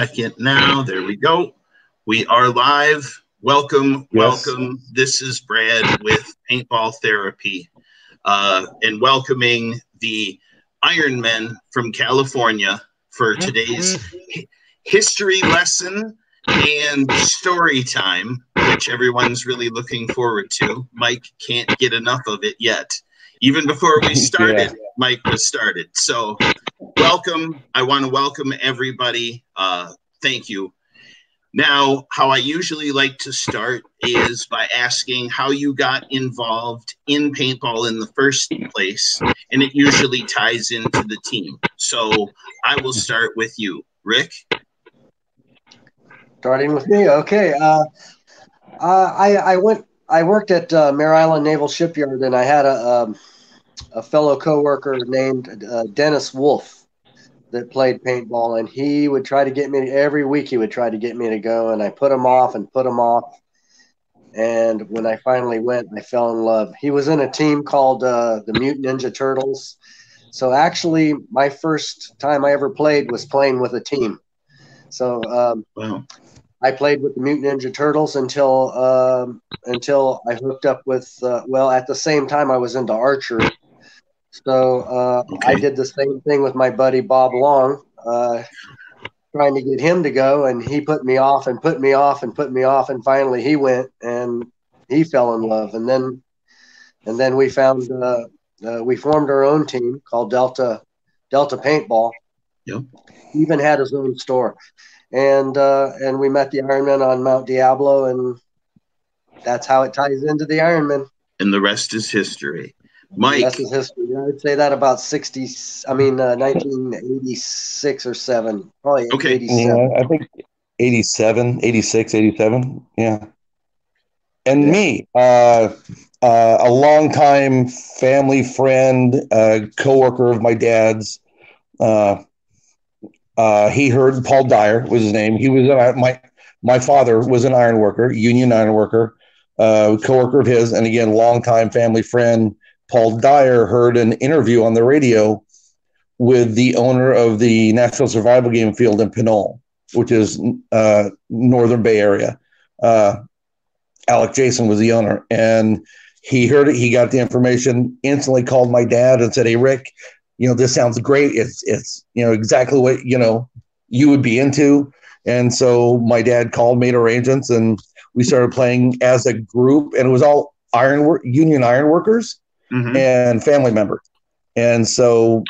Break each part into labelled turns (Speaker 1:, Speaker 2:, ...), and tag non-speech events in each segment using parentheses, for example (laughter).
Speaker 1: second now. There we go. We are live. Welcome, yes. welcome. This is Brad with Paintball Therapy, uh, and welcoming the Ironmen from California for today's history lesson and story time, which everyone's really looking forward to. Mike can't get enough of it yet. Even before we (laughs) started, yeah. Mike was started. So, welcome. I want to welcome everybody. Uh, thank you. Now, how I usually like to start is by asking how you got involved in paintball in the first place, and it usually ties into the team. So I will start with you, Rick.
Speaker 2: Starting with me, okay. Uh, uh, I I went. I worked at uh, Mare Island Naval Shipyard, and I had a um, a fellow coworker named uh, Dennis Wolf that played paintball, and he would try to get me every week. He would try to get me to go, and I put him off and put him off. And when I finally went, I fell in love. He was in a team called uh, the Mutant Ninja Turtles. So actually, my first time I ever played was playing with a team. So um, wow. I played with the Mutant Ninja Turtles until um, until I hooked up with. Uh, well, at the same time, I was into archery, so uh, okay. I did the same thing with my buddy Bob Long, uh, trying to get him to go, and he put me off and put me off and put me off, and finally he went and he fell in love, and then and then we found uh, uh, we formed our own team called Delta Delta Paintball. Yep. He even had his own store and uh, and we met the Ironman on Mount Diablo, and that's how it ties into the Ironman.
Speaker 1: And the rest is history. Mike,
Speaker 2: that's history. I'd say that about sixty. I mean, uh, nineteen eighty six or seven. Probably
Speaker 3: okay. 87. Yeah, I think 87, 86, 87. Yeah. And yeah. me, uh, uh, a longtime family friend, uh, coworker of my dad's. Uh, uh, he heard Paul Dyer was his name. He was uh, my my father was an iron worker, union iron worker, uh, coworker of his, and again, longtime family friend. Paul Dyer heard an interview on the radio with the owner of the National Survival Game Field in Pinole, which is uh, Northern Bay Area. Uh, Alec Jason was the owner, and he heard it. He got the information, instantly called my dad and said, "Hey, Rick, you know, this sounds great. It's it's you know exactly what you know you would be into. And so my dad called, made arrangements, and we started playing as a group. And it was all iron work, union iron workers mm-hmm. and family members. And so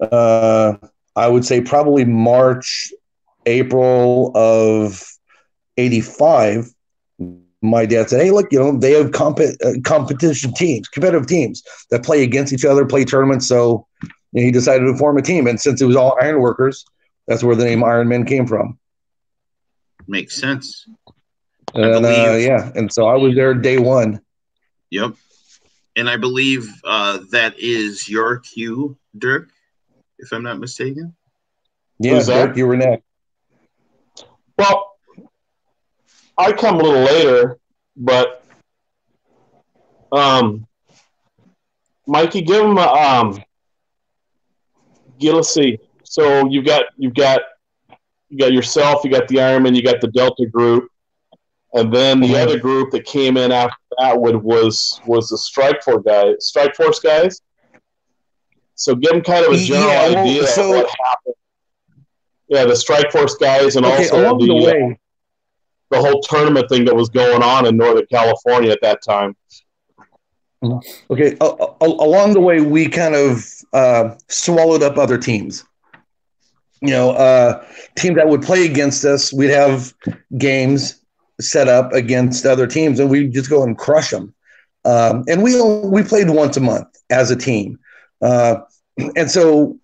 Speaker 3: uh, I would say probably March, April of '85 my dad said, "Hey, look, you know, they have comp- uh, competition teams, competitive teams that play against each other, play tournaments. So he decided to form a team, and since it was all iron workers, that's where the name Iron Men came from.
Speaker 1: Makes sense.
Speaker 3: And uh, yeah, and so I was there day one.
Speaker 1: Yep, and I believe uh, that is your cue, Dirk, if I'm not mistaken.
Speaker 3: Yeah, Dirk, you were next.
Speaker 4: Well, I come a little later, but um, Mikey, give him a um, Gillisy. So you've got you've got you got yourself, you got the Ironman, you got the Delta group, and then the other group that came in after that would was was the Strike Force guys, Strike Force guys. So give them kind of a general yeah, idea so, of what happened. Yeah, the Strike Force guys, and okay, also the, the way, the whole tournament thing that was going on in Northern California at that time.
Speaker 3: Okay, uh, along the way, we kind of uh, swallowed up other teams. You know, uh, teams that would play against us, we'd have games set up against other teams, and we'd just go and crush them. Um, and we we played once a month as a team, uh, and so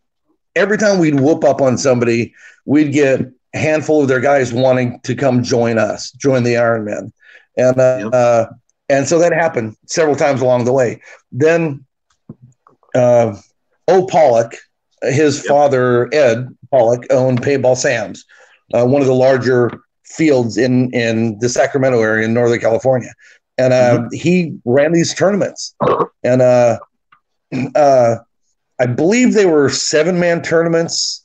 Speaker 3: every time we'd whoop up on somebody, we'd get a handful of their guys wanting to come join us, join the Ironmen, and uh, yep. uh, and so that happened several times along the way. Then, uh, O Pollock, his yep. father Ed Pollock owned Paintball Sam's, uh, one of the larger fields in in the Sacramento area in Northern California, and uh, mm-hmm. he ran these tournaments, and uh, (clears throat) uh, I believe they were seven man tournaments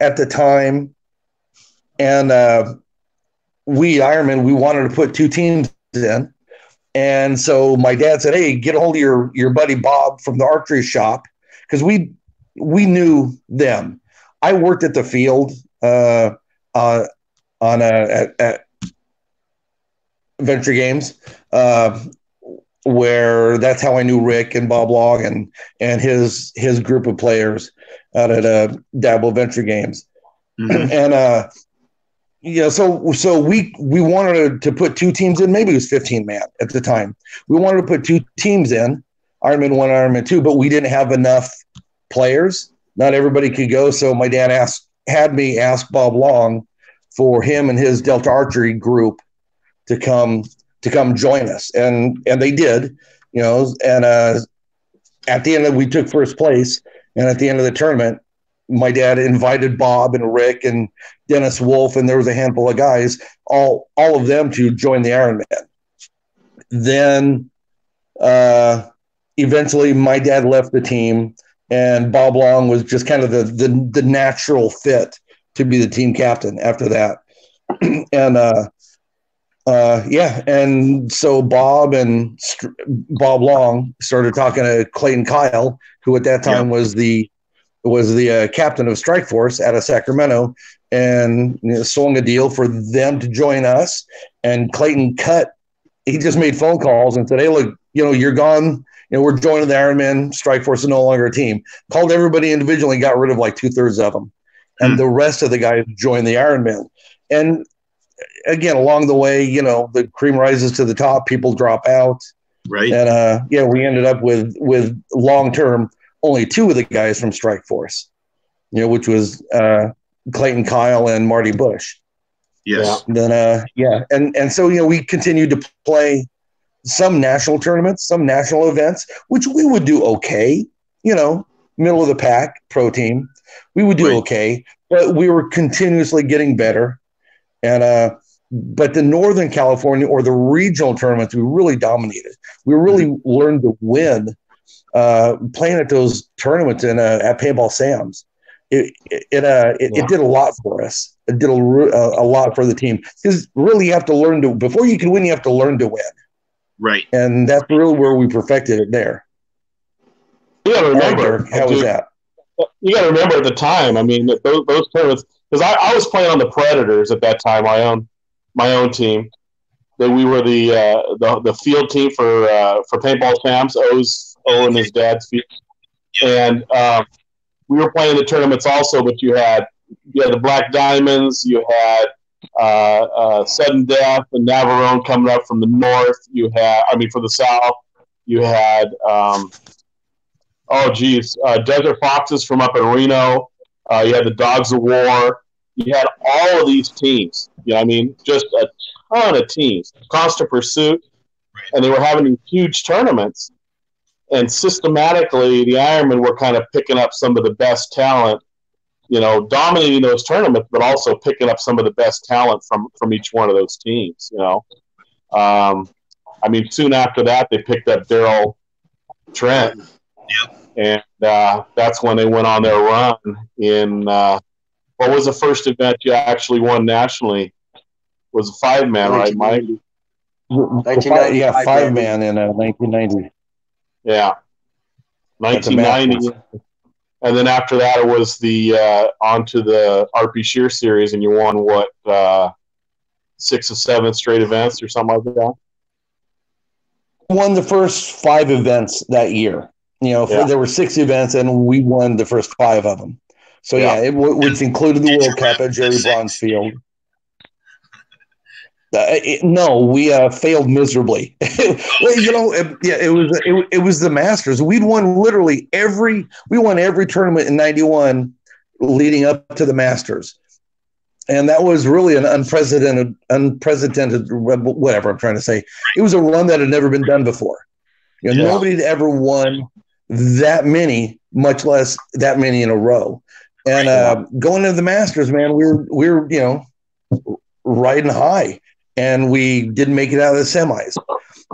Speaker 3: at the time. And uh, we Ironman we wanted to put two teams in, and so my dad said, "Hey, get a hold of your your buddy Bob from the archery shop," because we we knew them. I worked at the field uh, uh, on a at, at Venture Games, uh, where that's how I knew Rick and Bob Long and and his his group of players out at uh, Diablo Venture Games, mm-hmm. (clears throat) and uh, yeah, so so we we wanted to, to put two teams in. Maybe it was fifteen man at the time. We wanted to put two teams in, Ironman one, Ironman two, but we didn't have enough players. Not everybody could go, so my dad asked had me ask Bob Long for him and his Delta Archery group to come to come join us, and and they did, you know. And uh, at the end, of, we took first place, and at the end of the tournament, my dad invited Bob and Rick and Dennis Wolf, and there was a handful of guys, all all of them to join the Ironman. Then, uh, eventually, my dad left the team, and Bob Long was just kind of the the, the natural fit to be the team captain after that. (clears throat) and uh, uh, yeah, and so Bob and St- Bob Long started talking to Clayton Kyle, who at that time yeah. was the was the uh, captain of Strike Force out of Sacramento, and you know, swung a deal for them to join us. And Clayton cut. He just made phone calls and said, "Hey, look, you know, you're gone. You know, we're joining the Ironman. Strike Force is no longer a team." Called everybody individually, got rid of like two thirds of them, and mm. the rest of the guys joined the Ironman. And again, along the way, you know, the cream rises to the top. People drop out.
Speaker 1: Right.
Speaker 3: And uh, yeah, we ended up with with long term only two of the guys from Strike Force, you know, which was uh, Clayton Kyle and Marty Bush.
Speaker 1: Yes.
Speaker 3: Yeah. Then, uh, yeah, and and so you know we continued to play some national tournaments, some national events, which we would do okay. You know, middle of the pack pro team, we would do right. okay, but we were continuously getting better. And uh, but the Northern California or the regional tournaments, we really dominated. We really mm-hmm. learned to win uh, playing at those tournaments in uh, at Paintball Sam's, it it, uh, it, yeah. it, did a lot for us. It did a, a, lot for the team because really you have to learn to before you can win, you have to learn to win.
Speaker 1: Right,
Speaker 3: and that's really where we perfected it there.
Speaker 4: Yeah, remember
Speaker 3: right, how was that?
Speaker 4: You got to remember at the time. I mean, those, those tournaments because I, I was playing on the Predators at that time. My own my own team. That we were the, uh, the the field team for uh, for paintball champs. O's O and his dad's feet. And um, we were playing the tournaments also, but you had you had the Black Diamonds, you had uh, uh, Sudden Death and Navarone coming up from the north. You had, I mean, for the south, you had, um, oh geez, uh, Desert Foxes from up in Reno. Uh, you had the Dogs of War. You had all of these teams. You know, I mean, just a ton of teams. Constant Pursuit, and they were having these huge tournaments and systematically the Ironmen were kind of picking up some of the best talent, you know, dominating those tournaments, but also picking up some of the best talent from from each one of those teams. You know, um, I mean, soon after that they picked up Daryl Trent,
Speaker 1: yep.
Speaker 4: And uh, that's when they went on their run. In uh, what was the first event you actually won nationally? It was a five man, right, Mike?
Speaker 3: Yeah, five man in uh, 1990.
Speaker 4: Yeah, 1990. And then after that, it was the uh, onto the RP Scherer series, and you won what uh, six or seven straight events or something like that.
Speaker 3: Won the first five events that year. You know, yeah. there were six events, and we won the first five of them. So yeah, yeah it, which included the World Cup at Jerry Braun's Field. Uh, it, no, we uh, failed miserably. (laughs) you know, it, yeah, it was it, it was the Masters. We'd won literally every we won every tournament in '91 leading up to the Masters, and that was really an unprecedented unprecedented whatever I'm trying to say. It was a run that had never been done before. You know, yeah. nobody had ever won that many, much less that many in a row. And uh, going into the Masters, man, we were we were you know riding high and we didn't make it out of the semis.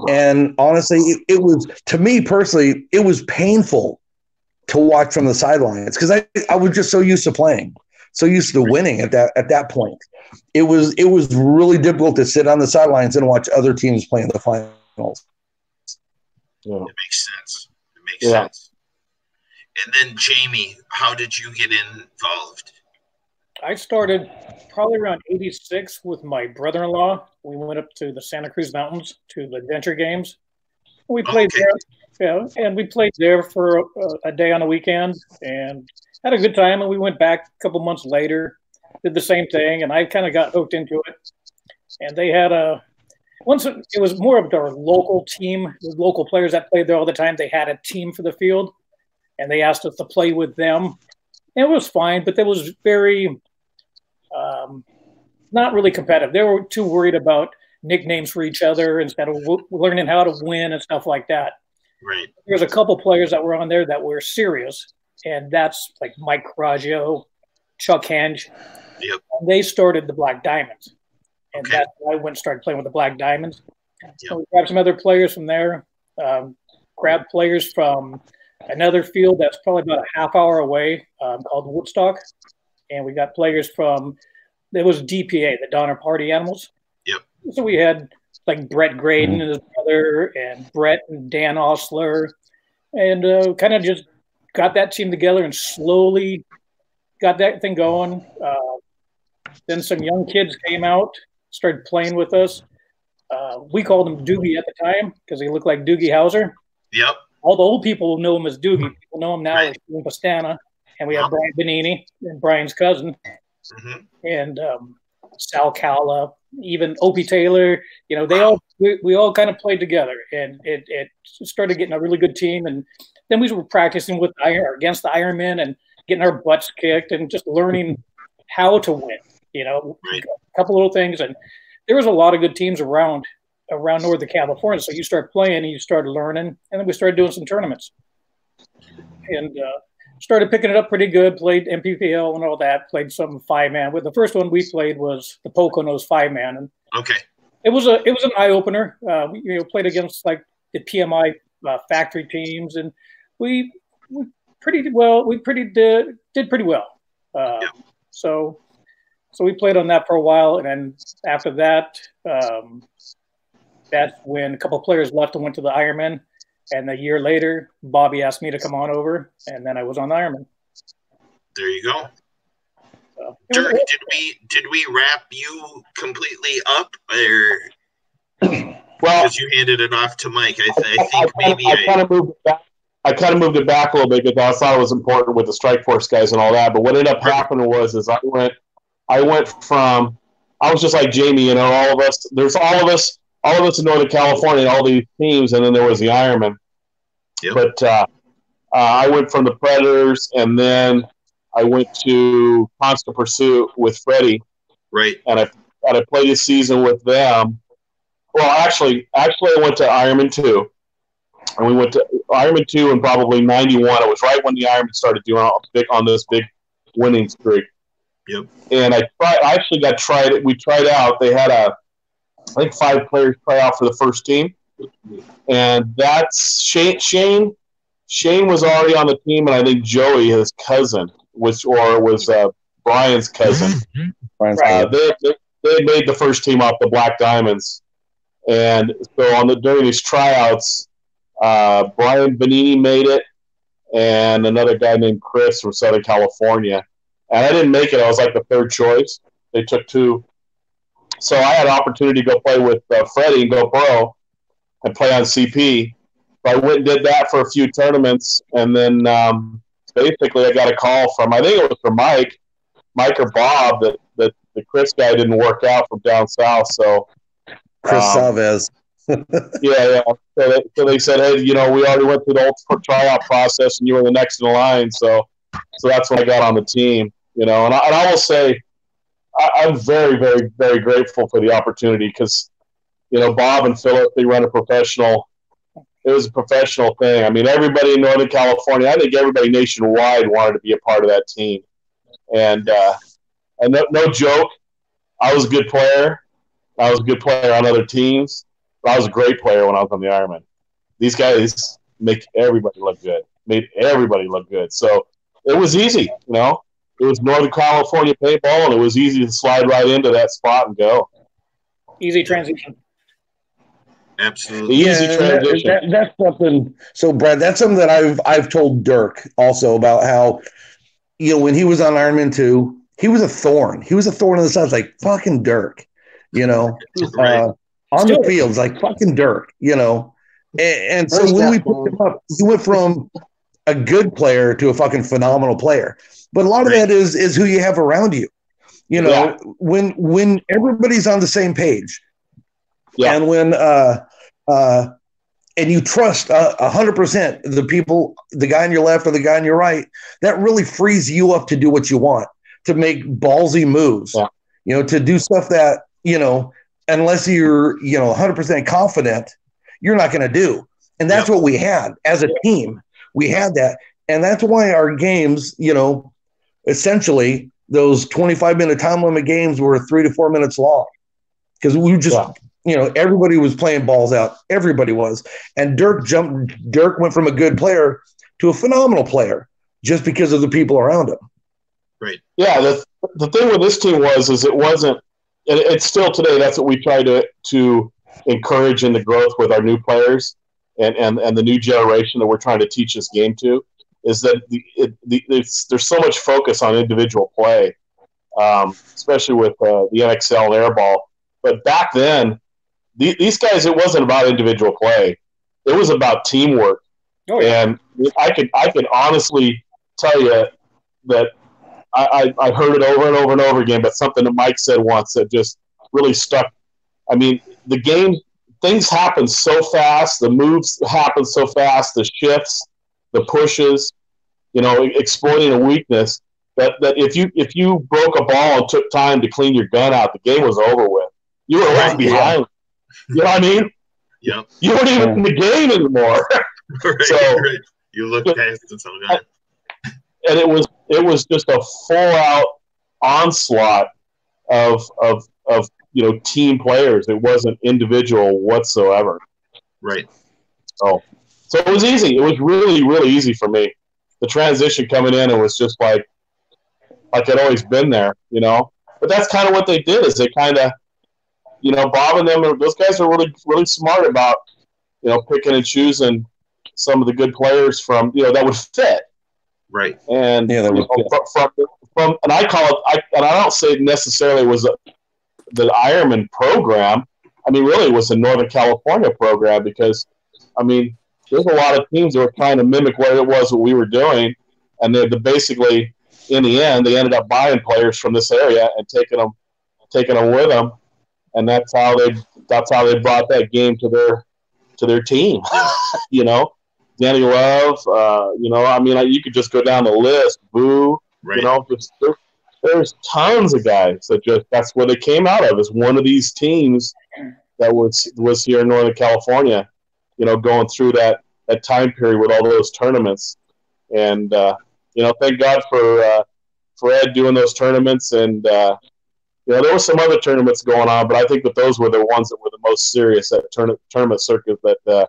Speaker 3: And honestly, it, it was to me personally, it was painful to watch from the sidelines because I, I was just so used to playing. so used to winning at that at that point. It was it was really difficult to sit on the sidelines and watch other teams play in the finals.
Speaker 1: Yeah. It makes sense. It makes yeah. sense. And then Jamie, how did you get involved?
Speaker 5: I started probably around 86 with my brother-in-law. We went up to the Santa Cruz Mountains to the Adventure Games. We played okay. there, yeah, and we played there for a, a, day on a weekend and had a good time. And we went back a couple months later, did the same thing, and I kind of got hooked into it. And they had a once it, was more of our local team, the local players that played there all the time. They had a team for the field, and they asked us to play with them. And it was fine, but it was very um, not really competitive. They were too worried about nicknames for each other instead of w- learning how to win and stuff like that.
Speaker 1: Right.
Speaker 5: There's a couple players that were on there that were serious, and that's like Mike Coraggio, Chuck Henge.
Speaker 1: Yep.
Speaker 5: they started the Black Diamonds, and okay. that's why I went and started playing with the Black Diamonds. Yep. So we grabbed some other players from there. Um, grabbed players from another field that's probably about a half hour away um, called Woodstock and we got players from it was DPA, the Donner Party Animals.
Speaker 1: Yep.
Speaker 5: So we had like Brett Graydon and his brother, and Brett and Dan Osler, and uh, kind of just got that team together and slowly got that thing going. Uh, then some young kids came out, started playing with us. Uh, we called him Doogie at the time because he looked like Doogie Howser.
Speaker 1: Yep.
Speaker 5: All the old people know him as Doogie. People know him now right. as Pastana and we have Brian Benini and Brian's cousin, mm-hmm. and um, Sal Cala, even Opie Taylor. You know, they all we, we all kind of played together, and it, it started getting a really good team. And then we were practicing with Iron against the Ironmen and getting our butts kicked and just learning how to win. You know, right. a couple little things, and there was a lot of good teams around around Northern California. So you start playing and you start learning, and then we started doing some tournaments. And uh, started picking it up pretty good. Played NPPL and all that. Played some five man. With the first one we played was the Poconos five man, and
Speaker 1: okay,
Speaker 5: it was a it was an eye opener. Uh, we you know played against like the PMI uh, factory teams, and we, we pretty well. We pretty did did pretty well. Uh, yeah. So so we played on that for a while, and then after that, um, that's when a couple players left and went to the Ironman. And a year later, Bobby asked me to come on over, and then I was on the Ironman.
Speaker 1: There you go. So, Dirk, did we did we wrap you completely up, or (clears throat) well, because you handed it off to Mike? I, th- I think I, maybe I,
Speaker 4: I kind of moved it back. I kind of moved it back a little bit because I thought it was important with the Strike Force guys and all that. But what ended up happening was, is I went, I went from, I was just like Jamie, you know, all of us. There's all of us all of us in Northern California, all these teams, and then there was the Ironman. Yep. But uh, uh, I went from the Predators, and then I went to Constant Pursuit with Freddie.
Speaker 1: Right.
Speaker 4: And I and I played a season with them. Well, actually, actually, I went to Ironman two, and we went to Ironman two in probably '91. It was right when the Ironman started doing big on this big winning streak.
Speaker 1: Yep.
Speaker 4: And I tried. I actually got tried. We tried out. They had a I think five players try out for the first team, and that's Shane. Shane, Shane was already on the team, and I think Joey, his cousin, was or was uh, Brian's cousin. Brian's uh, they, they, they made the first team off the Black Diamonds, and so on the during these tryouts, uh, Brian Benini made it, and another guy named Chris from Southern California. And I didn't make it. I was like the third choice. They took two so I had an opportunity to go play with uh, Freddie and go pro and play on CP. So I went and did that for a few tournaments, and then um, basically I got a call from I think it was from Mike, Mike or Bob that, that the Chris guy didn't work out from down south. So
Speaker 3: Chris um, Savez. (laughs)
Speaker 4: yeah, yeah. So they, so they said, hey, you know, we already went through the ultimate tryout process, and you were the next in the line. So, so that's when I got on the team. You know, and I, and I will say, I, am very, very, very grateful for the opportunity because, you know, Bob and Philip, they run a professional. It was a professional thing. I mean, everybody in Northern California, I think everybody nationwide wanted to be a part of that team. And, uh, and no, no joke, I was a good player. I was a good player on other teams. I was a great player when I was on the Ironman. These guys make everybody look good. Made everybody look good. So it was easy, you know. It was Northern California paintball, and it was easy to slide right into that spot and go.
Speaker 5: Easy transition.
Speaker 1: Absolutely.
Speaker 4: Easy
Speaker 3: Yeah,
Speaker 4: transition.
Speaker 3: that- that's something. So, Brad, that's something that I've I've told Dirk also about how, you know, when he was on Ironman two, he was a thorn. He was a thorn in the side. It's like fucking Dirk, you know,
Speaker 1: Right.
Speaker 3: uh, on
Speaker 5: Still-
Speaker 3: the fields, like fucking Dirk, you know. And, and so when we
Speaker 2: step,
Speaker 3: picked him up, he went from a good player to a fucking phenomenal player. But a lot of that is is who you have around you. You know,
Speaker 4: Yeah.
Speaker 3: when when everybody's on the same page,
Speaker 4: Yeah.
Speaker 3: and when uh uh and you trust a hundred percent the people, the guy on your left or the guy on your right, that really frees you up to do what you want, to make ballsy moves,
Speaker 4: Yeah.
Speaker 3: you know, to do stuff that you know, unless you're you know hundred percent confident, you're not going to do. And that's what we had as a team. We had that, and that's why our games, you know, essentially those 25 minute time limit games were three to four minutes long because we just
Speaker 4: Yeah.
Speaker 3: you know everybody was playing balls out everybody was and dirk jumped dirk went from a good player to a phenomenal player just because of the people around him Right.
Speaker 4: Yeah, the the thing with this team was is it wasn't, and it's still today. That's what we try to to encourage in the growth with our new players and and and the new generation that we're trying to teach this game to is that the, it, the it's, there's so much focus on individual play, um, especially with uh, the NXL and airball. But back then, the, these guys, it wasn't about individual play; it was about teamwork.
Speaker 5: Oh yeah.
Speaker 4: And I could I could honestly tell you that I, I, I heard it over and over and over again, but something that Mike said once that just really stuck. I mean, the game things happen so fast, the moves happen so fast, the shifts, the pushes, you know, exploiting a weakness. That, that if you if you broke a ball and took time to clean your gun out, the game was over with. You were left
Speaker 1: Right,
Speaker 4: behind. You know what I mean?
Speaker 1: Yep.
Speaker 4: You weren't even in the game anymore. (laughs)
Speaker 1: Right,
Speaker 4: So-
Speaker 1: right. You look past it sometimes.
Speaker 4: and it was it was just a full out onslaught of of of you know team players. It wasn't individual whatsoever.
Speaker 1: Right.
Speaker 4: So so it was easy. It was really really easy for me. The transition coming in, it was just like like I'd always been there, you know. But that's kind of what they did. Is they kind of you know Bob and them. Those guys are really really smart about you know picking and choosing some of the good players from you know that would fit
Speaker 1: Right.
Speaker 4: and
Speaker 3: Yeah, that
Speaker 4: you
Speaker 3: was
Speaker 4: know, from, from, from and I call it I and I don't say necessarily it was a, the Ironman program. I mean, really, it was a Northern California program because I mean, there's a lot of teams that were trying to mimic what it was what we were doing, and they basically in the end they ended up buying players from this area and taking them taking them with them, and that's how they that's how they brought that game to their to their team. (laughs) you know, Danny Love. Uh, you know, I mean, like, you could just go down the list. Boo.
Speaker 1: Right.
Speaker 4: You know, just, there, there's tons of guys that just that's where they came out of. Is one of these teams that was was here in Northern California. You know, going through that that time period with all those tournaments, and uh, you know, thank God for uh, for Ed doing those tournaments and. Uh, you know, there were some other tournaments going on, but I think that those were the ones that were the most serious that tourna- tournament circuit that uh,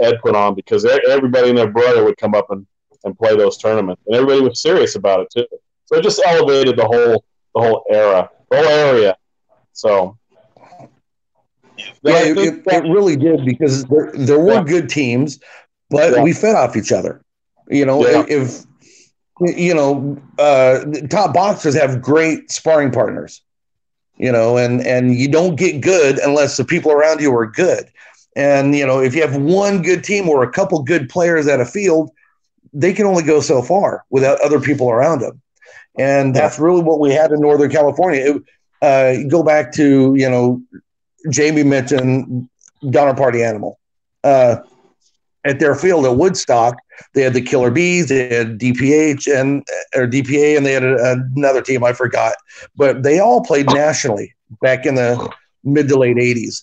Speaker 4: Ed put on because everybody and their brother would come up and, and play those tournaments, and everybody was serious about it too. So it just elevated the whole the whole era, the whole area. So
Speaker 3: yeah it, it, it really did because there, there were
Speaker 4: Yeah.
Speaker 3: good teams but
Speaker 4: Yeah.
Speaker 3: we fed off each other you know
Speaker 4: Yeah.
Speaker 3: if you know uh top boxers have great sparring partners you know and and you don't get good unless the people around you are good and you know if you have one good team or a couple good players at a field they can only go so far without other people around them and that's really what we had in northern california it, uh, go back to you know jamie mentioned donner party animal. Uh, at their field at woodstock they had the killer bees they had dph and or dpa and they had a, another team i forgot. But they all played nationally back in the mid to late 80s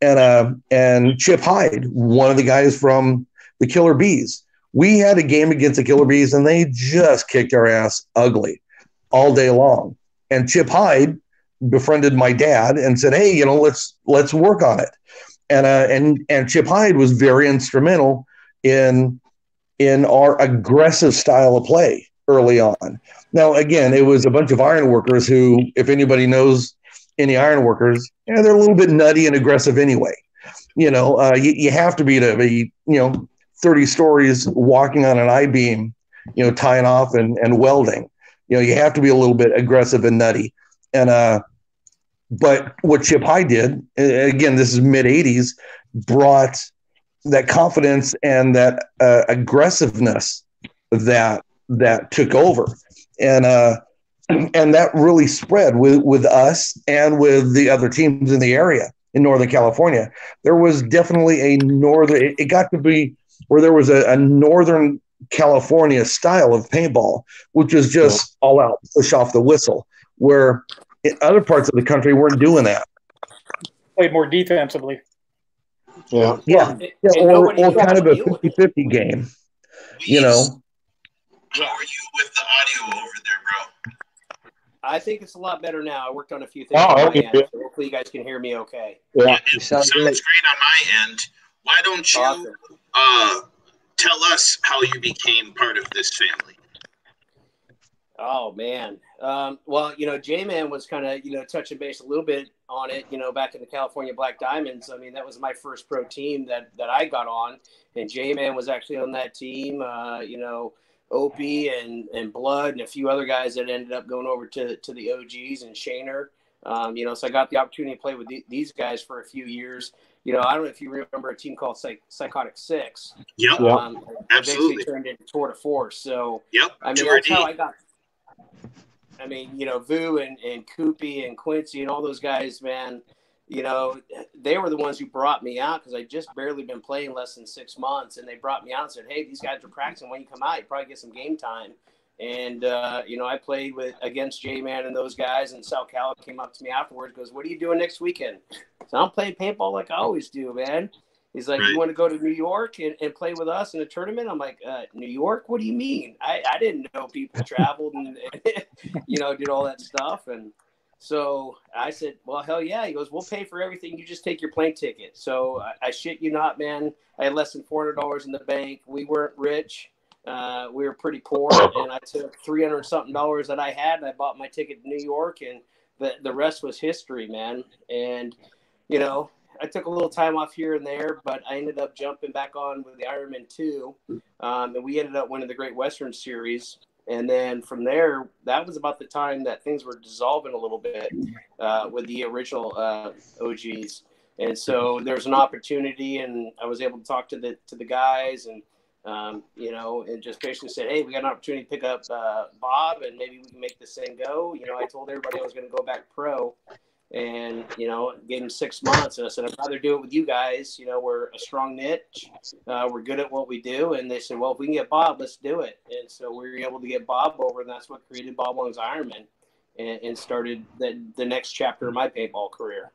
Speaker 3: and uh, and chip hyde one of the guys from the killer bees. We had a game against the killer bees and they just kicked our ass ugly all day long. And chip hyde befriended my dad and said hey you know let's let's work on it and uh, and and chip hyde was very instrumental in in our aggressive style of play early on. Now, again, it was a bunch of iron workers who, if anybody knows any iron workers, know, they're a little bit nutty and aggressive anyway. You know, uh, you, you have to be to be, you know, 30 stories walking on an I beam, you know, tying off and, and welding. You know, you have to be a little bit aggressive and nutty. And, uh, but what Chip Hyde did, again, this is mid 80s, brought that confidence and that uh, aggressiveness that that took over. And, uh, and that really spread with, with us and with the other teams in the area in Northern California. There was definitely a northern. It got to be where there was a, a Northern California style of paintball, which is just all out push off the whistle. Where in other parts of the country weren't doing that.
Speaker 5: Played more defensively.
Speaker 3: Yeah, yeah, yeah or, or kind of a 50-50 game. You know.
Speaker 1: How are you with the audio over there, bro?
Speaker 6: I think it's a lot better now. I worked on a few things. Oh, okay. End, so hopefully, you guys can hear me okay.
Speaker 1: Yeah, it sounds, great. great on my end. Why don't you awesome. uh, tell us how you became part of this family?
Speaker 6: Oh man. Um, well, you know, J Man was kind of you know touching base a little bit on it. You know, back in the California Black Diamonds. I mean, that was my first pro team that that I got on, and J Man was actually on that team. Uh, you know Opie and and Blood and a few other guys that ended up going over to to the OGs and Shaner. Um, you know, so I got the opportunity to play with the, these guys for a few years. You know, I don't know if you remember a team called Psych- Psychotic Six.
Speaker 1: Yep, um, absolutely.
Speaker 6: Basically turned into Tour de Force. So,
Speaker 1: yep,
Speaker 6: I mean, that's how I got. I mean, you know, Vu and and Koopy and Quincy and all those guys, man you know, they were the ones who brought me out because I just barely been playing less than six months, and they brought me out and said, "Hey, these guys are practicing. When you come out, you probably get some game time." And uh, you know, I played with against J Man and those guys, and Sal Cal came up to me afterwards, goes, "What are you doing next weekend?" So I'm playing paintball like I always do, man. He's like, right. "You want to go to New York and, and play with us in a tournament?" I'm like, uh, "New York? What do you mean? I, I didn't know people (laughs) traveled and, (laughs) you know did all that stuff." And so I said, well, hell yeah. He goes, we'll pay for everything. You just take your plane ticket. So I, I shit you not, man. I had less than $400 in the bank. We weren't rich. Uh, we were pretty poor. And I took 300 something dollars that I had and I bought my ticket to New York. And the, the rest was history, man. And, you know, I took a little time off here and there, but I ended up jumping back on with the Ironman 2. Um, and we ended up winning the Great Western Series. And then from there, that was about the time that things were dissolving a little bit uh, with the original uh, OGs. And so there's an opportunity, and I was able to talk to the to the guys, and um, you know, and just basically said, "Hey, we got an opportunity to pick up uh, Bob, and maybe we can make this thing go." You know, I told everybody I was going to go back pro, and you know gave him six months and i said i'd rather do it with you guys. You know we're a strong niche. Uh, we're good at what we do. And they said well if we can get bob let's do it. And so we were able to get bob over and that's what created bob long's ironman and, and started the, the next chapter of my paintball career.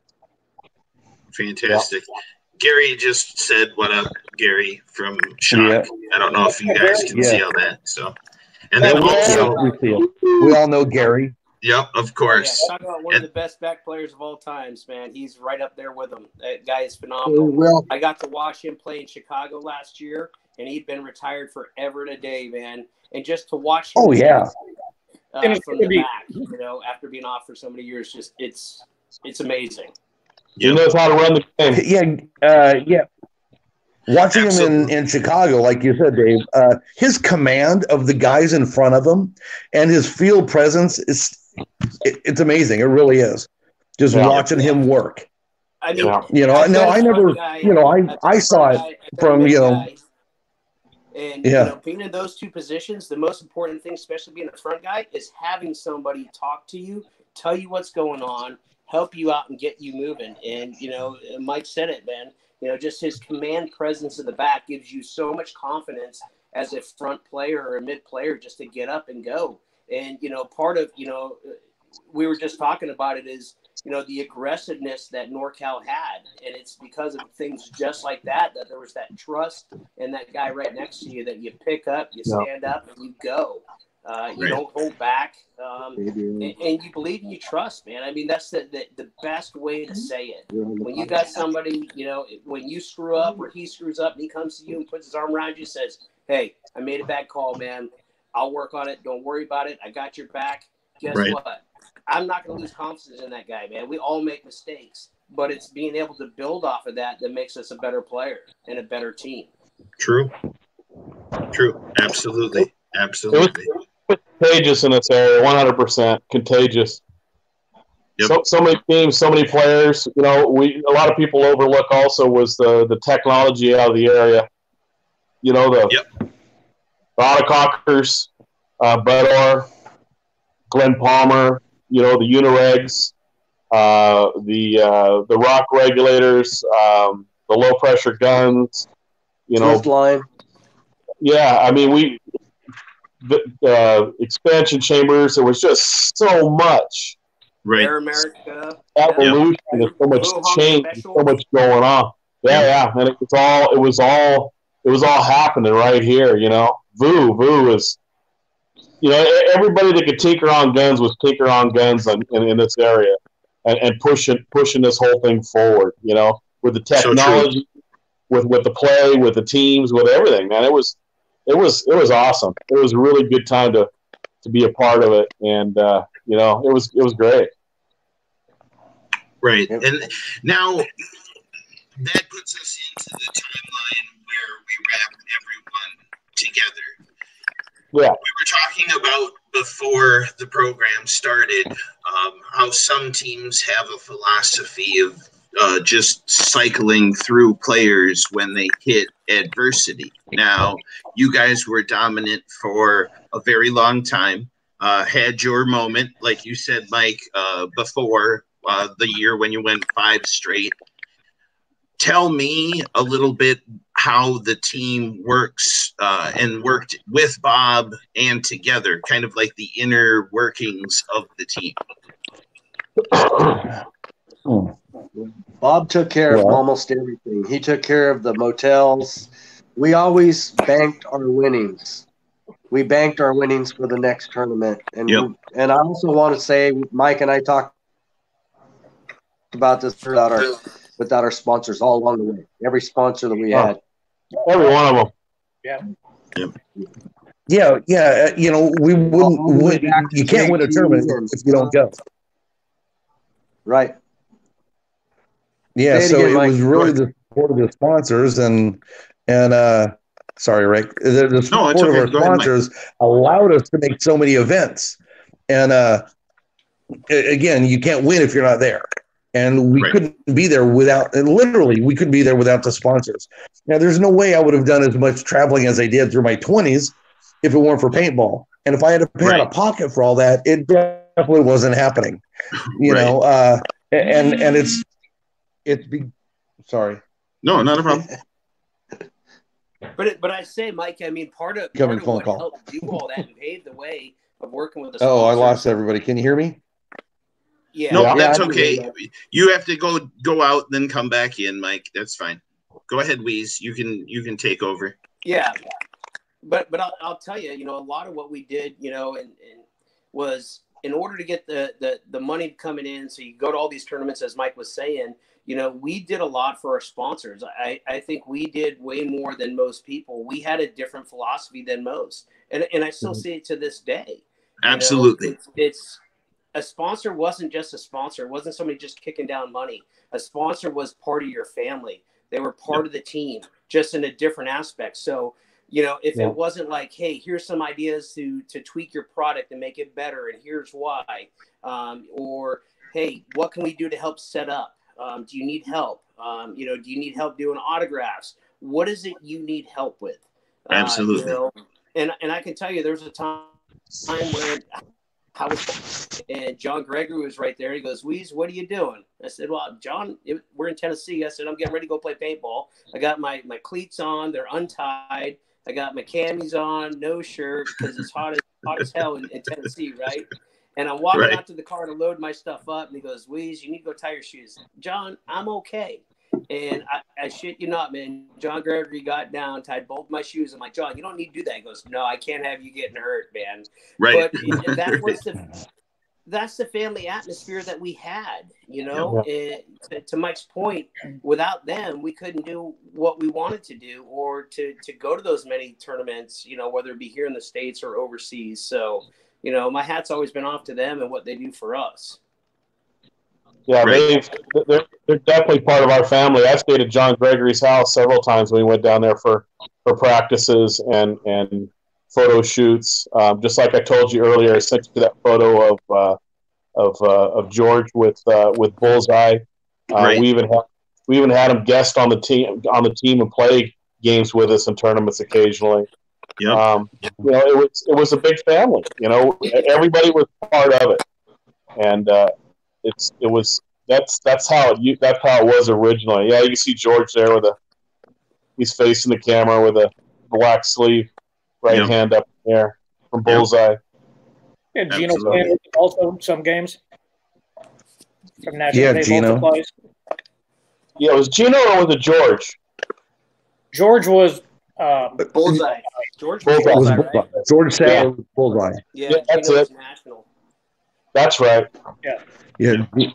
Speaker 1: Fantastic. Yeah. gary just said what up gary from shock. Yeah. i don't know if you guys can yeah. see all that so. And then also
Speaker 3: we, we all know gary
Speaker 1: Yep, of course.
Speaker 6: Yeah, talk about one and, of the best back players of all times, man. He's right up there with him. That guy is phenomenal. Well, I got to watch him play in Chicago last year, and he'd been retired forever and a day, man. And just to watch
Speaker 3: him, oh yeah,
Speaker 6: uh, from the back, you know, after being off for so many years, just it's it's amazing.
Speaker 4: He knows how to run the game. (laughs)
Speaker 3: Yeah, uh, yeah. Watching Absolutely. him in, in Chicago, like you said, Dave, uh, his command of the guys in front of him and his field presence is it, it's amazing. It really is. Just yeah. watching him work.
Speaker 6: I mean,
Speaker 3: you know, no, I never, guy, you know, I I saw it from you know.
Speaker 6: And yeah. you know, being in those two positions, the most important thing, especially being a front guy, is having somebody talk to you, tell you what's going on, help you out, and get you moving. And you know, Mike said it, man. You know, just his command presence in the back gives you so much confidence as a front player or a mid player just to get up and go. And you know, part of you know, we were just talking about it is you know the aggressiveness that NorCal had, and it's because of things just like that that there was that trust and that guy right next to you that you pick up, you stand up, and you go. Uh, you right. don't hold back, um, and, and, you believe and you trust, man. I mean, that's the, the, the best way to say it. When you got somebody, you know, when you screw up or he screws up and he comes to you and puts his arm around you, and says, "Hey, I made a bad call, man. I'll work on it. Don't worry about it. I got your back. Guess right. what? I'm not going to lose confidence in that guy, man. We all make mistakes, but it's being able to build off of that that makes us a better player and a better team.
Speaker 1: True. True. Absolutely. Absolutely.
Speaker 4: contagious in this area, 100% contagious. Yep. So, so many teams, so many players. You know, we a lot of people overlook also was the the technology out of the area. You know, the yep. The Autocockers, uh, Bud Orr, Glenn Palmer, you know, the Uniregs, uh, the uh, the rock regulators, um, the low pressure guns, you know,
Speaker 2: line.
Speaker 4: Yeah, I mean, we the uh, expansion chambers. There was just so much.
Speaker 6: Right. Air America.
Speaker 4: Evolution. Yep. There's so much change. so much going on. Yeah, yeah, and it was all. It was all. It was all happening right here. You know, Vu Vu is. You know, everybody that could tinker on guns was tinker on guns in, in, in this area, and, and pushing pushing this whole thing forward. You know, with the technology, so with with the play, with the teams, with everything. Man, it was it was it was awesome. It was a really good time to to be a part of it, and uh, you know, it was it was great.
Speaker 1: Right, and now that puts us into the timeline where we wrap everyone together.
Speaker 4: Yeah, we
Speaker 1: were talking about before the program started um, how some teams have a philosophy of uh, just cycling through players when they hit adversity. Now, you guys were dominant for a very long time. Uh, had your moment, like you said, Mike, uh, before uh, the year when you went five straight. Tell me a little bit how the team works uh, and worked with Bob and together, kind of like the inner workings of the team.
Speaker 2: Bob took care yeah. of almost everything. He took care of the motels. We always banked our winnings. We banked our winnings for the next tournament. And yep. and I also want to say, Mike and I talked about this without our without our sponsors all along the way. Every sponsor that we oh. had,
Speaker 4: every one of them.
Speaker 5: Yeah.
Speaker 3: Yep. Yeah, yeah. Uh, you know, we wouldn't. Would, you can't win a tournament if you don't go.
Speaker 2: Right.
Speaker 3: Yeah, so again, it was really the support of the sponsors and and uh sorry, Rick. The, the support no, okay. of our sponsors ahead, allowed us to make so many events. And uh again, you can't win if you're not there. And we right. couldn't be there without literally we couldn't be there without the sponsors. Now there's no way I would have done as much traveling as I did through my twenties if it weren't for paintball. And if I had to pay right. out of pocket for all that, it definitely wasn't happening. You right. know, uh and and it's it's be sorry.
Speaker 1: No, not a problem. (laughs)
Speaker 6: but it, but I say, Mike, I mean, part of, part of what call. helped do all that and paved the way of working with the.
Speaker 3: Oh, I lost everybody. Can you hear me?
Speaker 1: Yeah. No, yeah, that's okay. You have to go go out, then come back in, Mike. That's fine. Go ahead, Weeze. You can you can take over.
Speaker 6: Yeah, but but I'll, I'll tell you, you know, a lot of what we did, you know, and, and was in order to get the, the the money coming in. So you go to all these tournaments, as Mike was saying you know, we did a lot for our sponsors. I, I think we did way more than most people. We had a different philosophy than most. And, and I still mm-hmm. see it to this day.
Speaker 1: Absolutely.
Speaker 6: You know, it's, it's, a sponsor wasn't just a sponsor. It wasn't somebody just kicking down money. A sponsor was part of your family. They were part yep. of the team, just in a different aspect. So, you know, if yep. it wasn't like, hey, here's some ideas to to tweak your product and make it better, and here's why, um, or hey, what can we do to help set up? Um, do you need help? Um, you know, do you need help doing autographs? What is it you need help with?
Speaker 1: Absolutely. Uh, you know,
Speaker 6: and and I can tell you, there's a time time where And John Gregory was right there. He goes, "Weeze, what are you doing?" I said, "Well, John, it, we're in Tennessee." I said, "I'm getting ready to go play paintball. I got my my cleats on; they're untied. I got my camis on, no shirt because it's hot as hot as hell in, in Tennessee, right?" And I'm walking right. out to the car to load my stuff up, and he goes, "Weeze, you need to go tie your shoes." John, I'm okay. And I, I shit you not, man. John Gregory got down, tied both my shoes. I'm like, John, you don't need to do that. He goes, No, I can't have you getting hurt, man.
Speaker 1: Right.
Speaker 6: But that was the (laughs) that's the family atmosphere that we had, you know. Yeah. to, to, Mike's point, without them, we couldn't do what we wanted to do, or to to go to those many tournaments, you know, whether it be here in the states or overseas. So, you know, my hat's always been off to them and what they do for us.
Speaker 4: Yeah, they've they're, they're definitely part of our family. I stayed at John Gregory's house several times when we went down there for for practices and and photo shoots. Um, just like I told you earlier, I sent you that photo of uh, of uh, of George with uh, with Bullseye. Uh, we even had we even had him guest on the team on the team and play games with us in tournaments occasionally. Yeah, um, you know, it was it was a big family. You know, everybody was part of it, and uh, it's it was that's that's how it that's how it was originally. Yeah, you can see George there with a he's facing the camera with a black sleeve right yep. hand up in the air from bullseye.
Speaker 5: Yeah, Gino playing also some games
Speaker 3: from National yeah, Gino. Plays.
Speaker 4: Yeah, it was Gino or was it George?
Speaker 5: George was um,
Speaker 6: bullseye. George bullseye. bullseye,
Speaker 3: right? George said yeah. bullseye.
Speaker 6: Yeah, yeah that's it. National.
Speaker 4: That's right.
Speaker 5: Yeah.
Speaker 3: Yeah.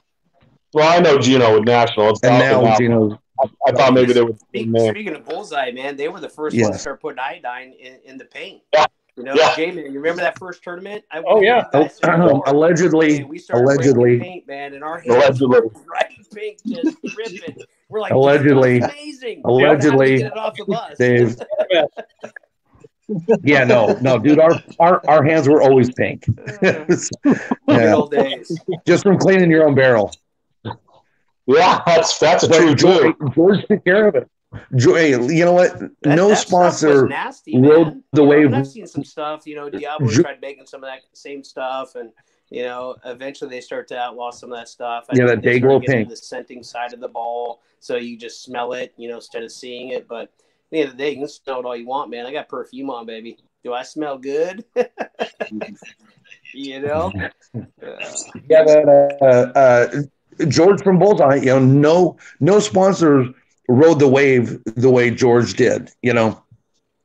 Speaker 4: Well, I know Gino with National. It's
Speaker 3: and now Gino
Speaker 4: I, I thought maybe they would.
Speaker 6: Speaking, speaking of bullseye, man, they were the first yeah. ones to start putting iodine in, in the paint.
Speaker 4: Yeah.
Speaker 6: You know,
Speaker 4: yeah.
Speaker 6: Jamie, you remember that first tournament?
Speaker 5: I oh yeah,
Speaker 3: oh, (clears throat) allegedly, allegedly,
Speaker 6: paint, man, and our allegedly, (laughs) right pink, just dripping. We're like,
Speaker 3: allegedly,
Speaker 6: amazing. (laughs)
Speaker 3: Allegedly, Dave. (laughs) yeah, no, no, dude, our, our our hands were always pink.
Speaker 6: yeah.
Speaker 3: Just from cleaning your own barrel.
Speaker 4: Yeah, that's that's a true
Speaker 3: George, George took care of it. Hey, you know what? That, no that sponsor
Speaker 6: nasty, rode the wave. I've seen some stuff. You know, Diablo tried making some of that same stuff, and you know, eventually they start to outlaw some of that stuff.
Speaker 3: I yeah, that day glow pink.
Speaker 6: The scenting side of the ball, so you just smell it, you know, instead of seeing it. But at the end of the day, you can smell it all you want, man. I got perfume on, baby. Do I smell good? (laughs) you know. (laughs)
Speaker 3: yeah, that, uh, uh, George from Bullseye, you know, no no sponsors rode the wave the way George did. You know,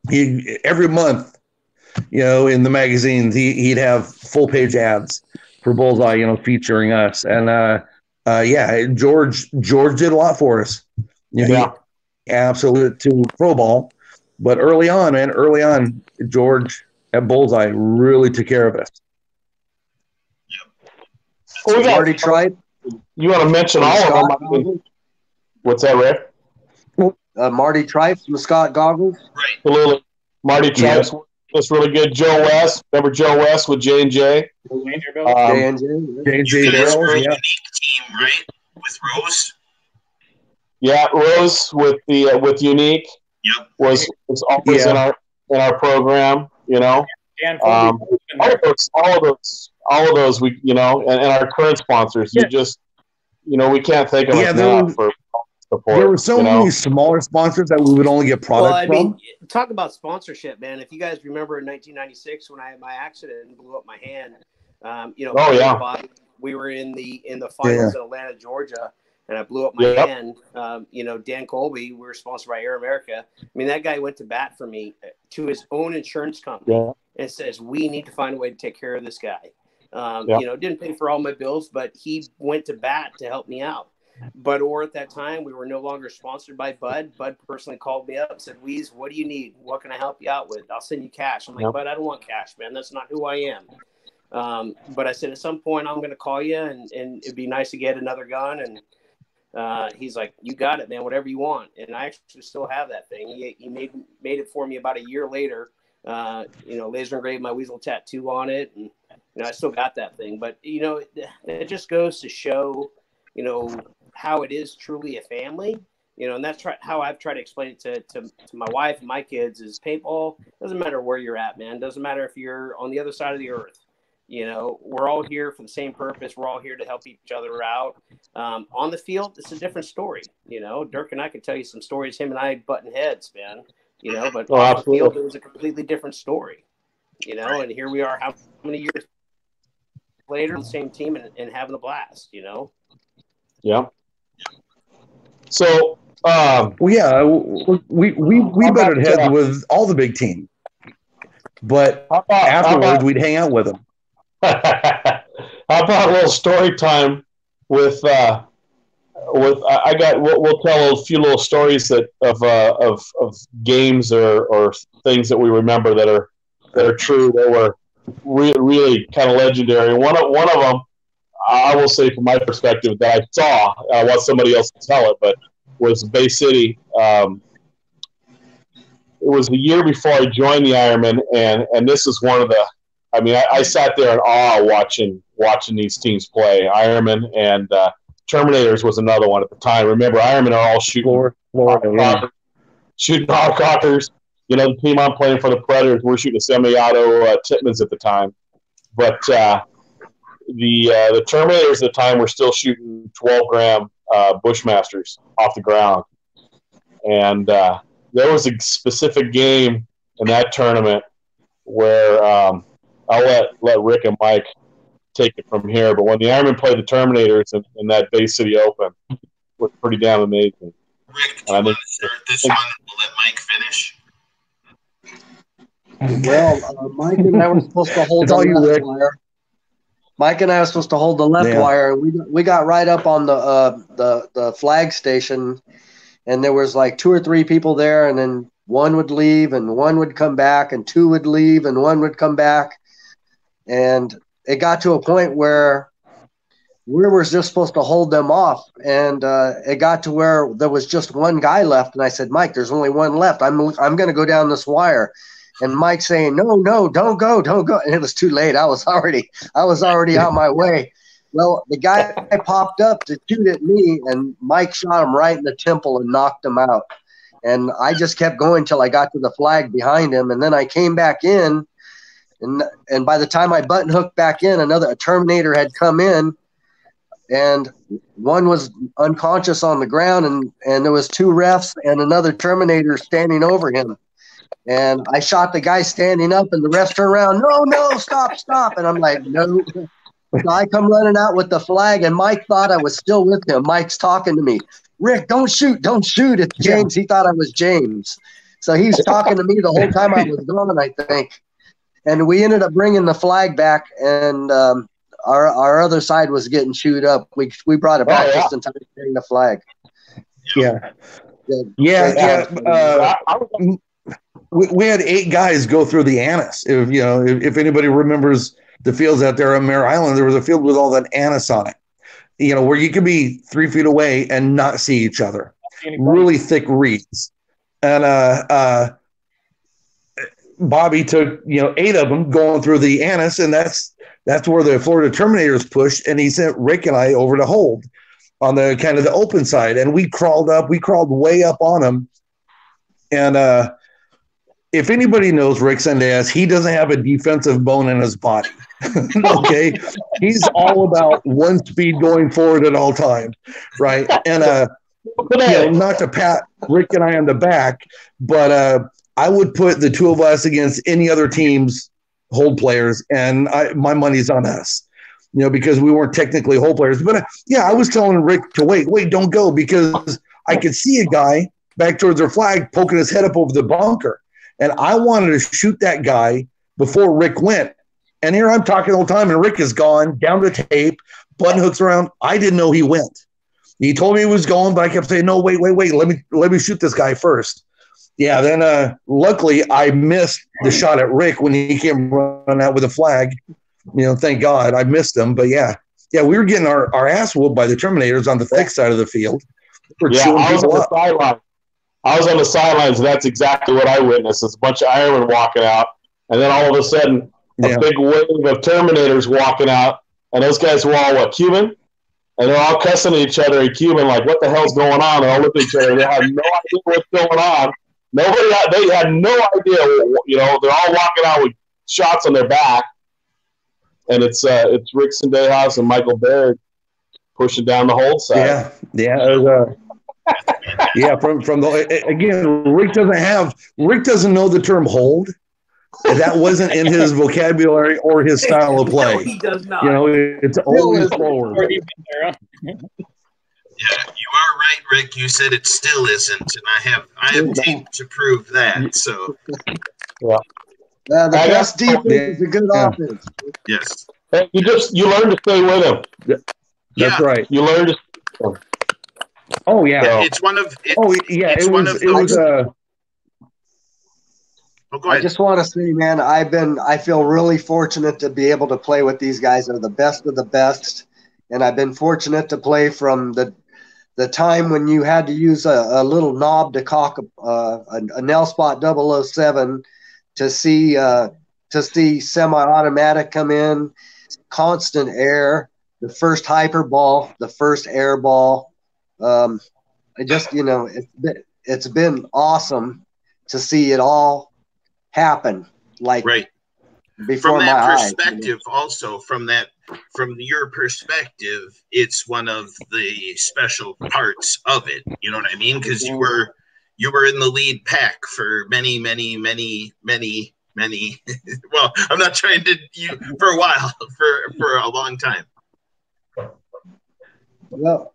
Speaker 3: he every month, you know, in the magazines he he'd have full page ads for Bullseye, you know, featuring us. And uh, uh, yeah, George George did a lot for us. You know, yeah, absolute to pro ball, but early on, and early on, George at Bullseye really took care of us.
Speaker 2: Yep. So we already tried.
Speaker 4: You want to mention all of them? What's that, Rick?
Speaker 2: Uh, Marty Tripes from Scott Goggles.
Speaker 1: Right.
Speaker 4: Absolutely. Marty Tripes yeah. was really good. Joe West. Remember Joe West with J and J?
Speaker 2: Um, J and J. J and J. Yeah.
Speaker 1: Team, right? With Rose.
Speaker 4: Yeah, Rose with the uh, with Unique.
Speaker 1: Yep.
Speaker 4: Was was always yeah. in our in our program. You know. Um, all of those, all of those all of those we you know and, and our current sponsors yeah. you just you know we can't think of yeah, enough for support,
Speaker 3: there were so many know? smaller sponsors that we would only get product well, I from. Mean,
Speaker 6: talk about sponsorship, man. If you guys remember in 1996 when I had my accident and blew up my hand, um, you know,
Speaker 4: oh yeah,
Speaker 6: we were in the in the finals yeah. in Atlanta, Georgia, and I blew up my yep. hand. Um, you know, Dan Colby, we were sponsored by Air America. I mean, that guy went to bat for me uh, to his own insurance company yeah. and says, "We need to find a way to take care of this guy." Um. You know, didn't pay for all my bills, but he went to bat to help me out. Bud Orr at that time, we were no longer sponsored by Bud. Bud personally called me up said, Weeze, what do you need? What can I help you out with? I'll send you cash. I'm like, yep. Bud, I don't want cash, man. That's not who I am. Um, but I said, at some point, I'm going to call you and, and it'd be nice to get another gun. And uh, he's like, you got it, man, whatever you want. And I actually still have that thing. He, he made, made it for me about a year later. Uh, you know, laser engraved my weasel tattoo on it. And you know, I still got that thing, but you know, it, it just goes to show, you know, how it is truly a family. You know, and that's try, how I've tried to explain it to, to, to my wife and my kids is paintball doesn't matter where you're at, man. Doesn't matter if you're on the other side of the earth. You know, we're all here for the same purpose. We're all here to help each other out. Um, on the field, it's a different story. You know, Dirk and I could tell you some stories. Him and I button heads, man. You know, but oh, on the field, it was a completely different story. You know, and here we are, how many years later, the same team and, and having a blast, you know?
Speaker 4: Yeah. So, um,
Speaker 3: well, yeah, we we we butted heads with all the big team, but about, afterwards about, we'd hang out with them. (laughs)
Speaker 4: how about a little story time with uh, with I got we'll, we'll, tell a few little stories that of uh, of of games or or things that we remember that are that are true that were re- really kind of legendary. One of one of them, I will say from my perspective that I saw. I want somebody else to tell it, but was Bay City. Um, it was the year before I joined the Ironman, and and this is one of the. I mean, I, I sat there in awe watching watching these teams play. Ironman and uh, Terminators was another one at the time. Remember, Ironman are all shooting Florida, Florida, yeah. shooting hawkers. You know, the team I'm playing for the Predators, we're shooting semi-auto uh, Tippmanns at the time, but uh, the uh, the Terminators at the time were still shooting 12 gram uh, Bushmasters off the ground, and uh, there was a specific game in that tournament where um, I'll let let Rick and Mike take it from here. But when the Ironmen played the Terminators in, in that Bay City Open, it was pretty damn amazing.
Speaker 1: Rick, do you want to start this one? We'll let Mike finish.
Speaker 2: Well, uh, Mike and I were supposed to hold the left wire. Mike and I were supposed to hold the left yeah. wire. We we got right up on the uh, the the flag station, and there was like two or three people there, and then one would leave, and one would come back, and two would leave, and one would come back, and it got to a point where we were just supposed to hold them off, and uh, it got to where there was just one guy left, and I said, Mike, there's only one left. I'm I'm going to go down this wire and Mike saying, "No, no, don't go, don't go," and it was too late. I was already, I was already on my way. Well, the guy popped up to shoot at me, and Mike shot him right in the temple and knocked him out. And I just kept going till I got to the flag behind him, and then I came back in, and and by the time I button hooked back in, another a Terminator had come in, and one was unconscious on the ground, and and there was two refs and another Terminator standing over him and I shot the guy standing up, and the rest turned around. No, no, stop, stop. And I'm like, no. So I come running out with the flag, and Mike thought I was still with him. Mike's talking to me. Rick, don't shoot, don't shoot. It's James. He thought I was James. So he's talking to me the whole time I was gone, I think. And we ended up bringing the flag back, and um, our our other side was getting chewed up. We we brought it back oh, yeah. just in time to bring the flag.
Speaker 3: Yeah. Yeah, yeah. yeah. Uh, we, we had eight guys go through the anise. If you know, if, if anybody remembers the fields out there on Mare Island, there was a field with all that anise on it. You know, where you could be three feet away and not see each other. Really thick reeds, and uh, uh, Bobby took you know eight of them going through the anise, and that's that's where the Florida Terminators pushed, and he sent Rick and I over to hold on the kind of the open side, and we crawled up, we crawled way up on him, and uh, if anybody knows Rick Sendejas, he doesn't have a defensive bone in his body. (laughs) okay, he's all about one speed going forward at all times, right? And uh, you know, not to pat Rick and I on the back, but uh, I would put the two of us against any other team's hold players, and I, my money's on us. You know, because we weren't technically hold players, but uh, yeah, I was telling Rick to wait, wait, don't go because I could see a guy back towards our flag poking his head up over the bunker and I wanted to shoot that guy before Rick went. And here I'm talking the whole time, and Rick is gone down the tape, button hooks around. I didn't know he went. He told me he was going, but I kept saying, "No, wait, wait, wait. Let me let me shoot this guy first. Yeah. Then, uh, luckily, I missed the shot at Rick when he came running out with a flag. You know, thank God I missed him. But yeah, yeah, we were getting our, our ass whooped by the Terminators on the thick side of the field.
Speaker 4: yeah, I was on the sideline. I was on the sidelines, and that's exactly what I witnessed. It's a bunch of Ironmen walking out, and then all of a sudden, a yeah. big wave of Terminators walking out, and those guys were all what Cuban, and they're all cussing at each other in Cuban, like, "What the hell's going on?" And all look at each other. They had no idea what's going on. Nobody, had, they had no idea. You know, they're all walking out with shots on their back, and it's uh, it's Rick Sendejas and Michael Baird pushing down the hold side.
Speaker 3: Yeah, yeah. It was, uh, yeah, from from the again, Rick doesn't have Rick doesn't know the term hold. That wasn't in his vocabulary or his style of (laughs) play. No, he does not. You know, it's always forward.
Speaker 1: Yeah, you are right, Rick. You said it still isn't, and I have I have tape to prove that. So,
Speaker 2: yeah, yeah the best defense is a good yeah. offense.
Speaker 1: Yes.
Speaker 4: You just you learn to stay with him.
Speaker 3: That's
Speaker 1: Yeah.
Speaker 3: right.
Speaker 4: You learn to.
Speaker 3: Oh yeah.
Speaker 4: Yeah.
Speaker 1: It's one of it's,
Speaker 3: oh yeah.
Speaker 1: it's
Speaker 3: It
Speaker 1: one
Speaker 3: was.
Speaker 1: of
Speaker 3: It was.
Speaker 1: those-
Speaker 3: Uh,
Speaker 1: oh,
Speaker 2: I just want to say, man, I've been, I feel really fortunate to be able to play with these guys. They're the best of the best. And I've been fortunate to play from the, the time when you had to use a, a little knob to cock a, uh, a, a Nel-Spot 007 to see, uh, to see semi-automatic come in, constant air, the first hyper ball, the first air ball. Um, I just, you know, it's been, it's been awesome to see it all happen like
Speaker 1: right.
Speaker 2: before
Speaker 1: From
Speaker 2: my
Speaker 1: that
Speaker 2: eyes.
Speaker 1: perspective, also from that from your perspective, it's one of the special parts of it. You know what I mean? Because you were you were in the lead pack for many, many, many, many, many. (laughs) well, I'm not trying to you for a while, (laughs) for for a long time.
Speaker 2: Well,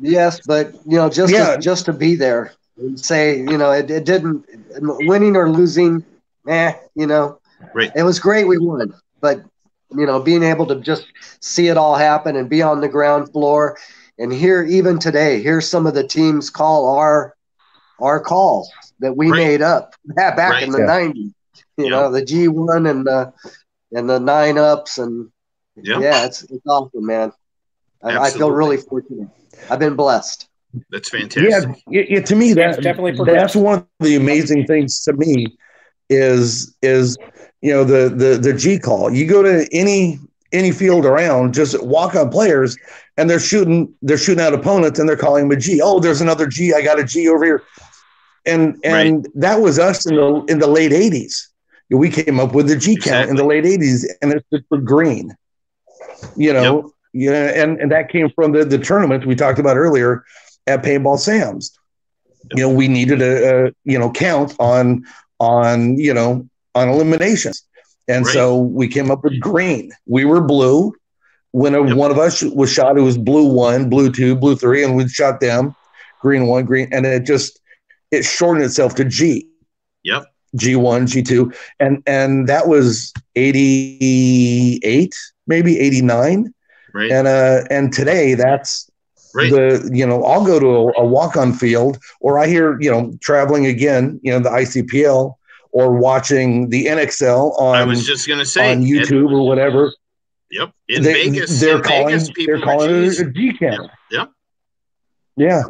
Speaker 2: yes, but you know, just
Speaker 3: Yeah.
Speaker 2: to, just to be there and say, you know, it, it didn't winning or losing, eh, you know,
Speaker 1: Right.
Speaker 2: it was great we won, but you know, being able to just see it all happen and be on the ground floor and hear even today, here's some of the teams call our our calls that we
Speaker 1: Right.
Speaker 2: made up (laughs) back
Speaker 1: Right.
Speaker 2: in the
Speaker 3: Yeah.
Speaker 2: nineties. You
Speaker 1: Yeah.
Speaker 2: know, the G one and the and the nine ups and
Speaker 1: Yeah.
Speaker 2: yeah, it's it's awesome, man. I, I feel really fortunate. I've been blessed.
Speaker 1: That's fantastic.
Speaker 3: yeah, yeah, to me
Speaker 5: It's
Speaker 3: that
Speaker 5: definitely
Speaker 3: that's one of the amazing things to me is is you know the the the G call. You go to any any field around, just walk on players, and they're shooting they're shooting out opponents, and they're calling them a G. Oh, there's another G. I got a G over here, and and that was us in the in the late '80s. We came up with the G count in the late '80s, and it's just for green. You know, yeah, and and that came from the the tournament we talked about earlier at Paintball Sam's. You know, we needed a, a you know count on on you know on eliminations, and
Speaker 1: Right.
Speaker 3: so we came up with green. We were blue. When a,
Speaker 1: Yep.
Speaker 3: one of us was shot, it was blue one, blue two, blue three, and we shot them green one, green, and it just it shortened itself to G.
Speaker 1: Yep.
Speaker 3: G one, G two, and and that was eighty eight, maybe eighty nine,
Speaker 1: Right.
Speaker 3: and uh and today that's
Speaker 1: Right.
Speaker 3: the you know I'll go to a, a walk on field or I hear you know traveling again you know the ICPL or watching the NXL on I
Speaker 1: was just gonna say
Speaker 3: on YouTube or whatever.
Speaker 1: Yep. In
Speaker 3: they,
Speaker 1: Vegas,
Speaker 3: they're
Speaker 1: in
Speaker 3: calling
Speaker 1: Vegas, people
Speaker 3: they're calling it a count.
Speaker 1: Yep.
Speaker 3: Yeah,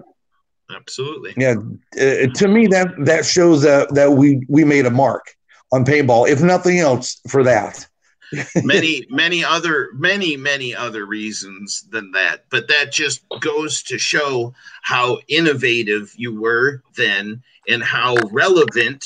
Speaker 1: Absolutely.
Speaker 3: yeah. Uh, to me, that that shows that that we we made a mark on paintball, if nothing else, for that.
Speaker 1: Many (laughs) many other many many other reasons than that but that just goes to show how innovative you were then and how relevant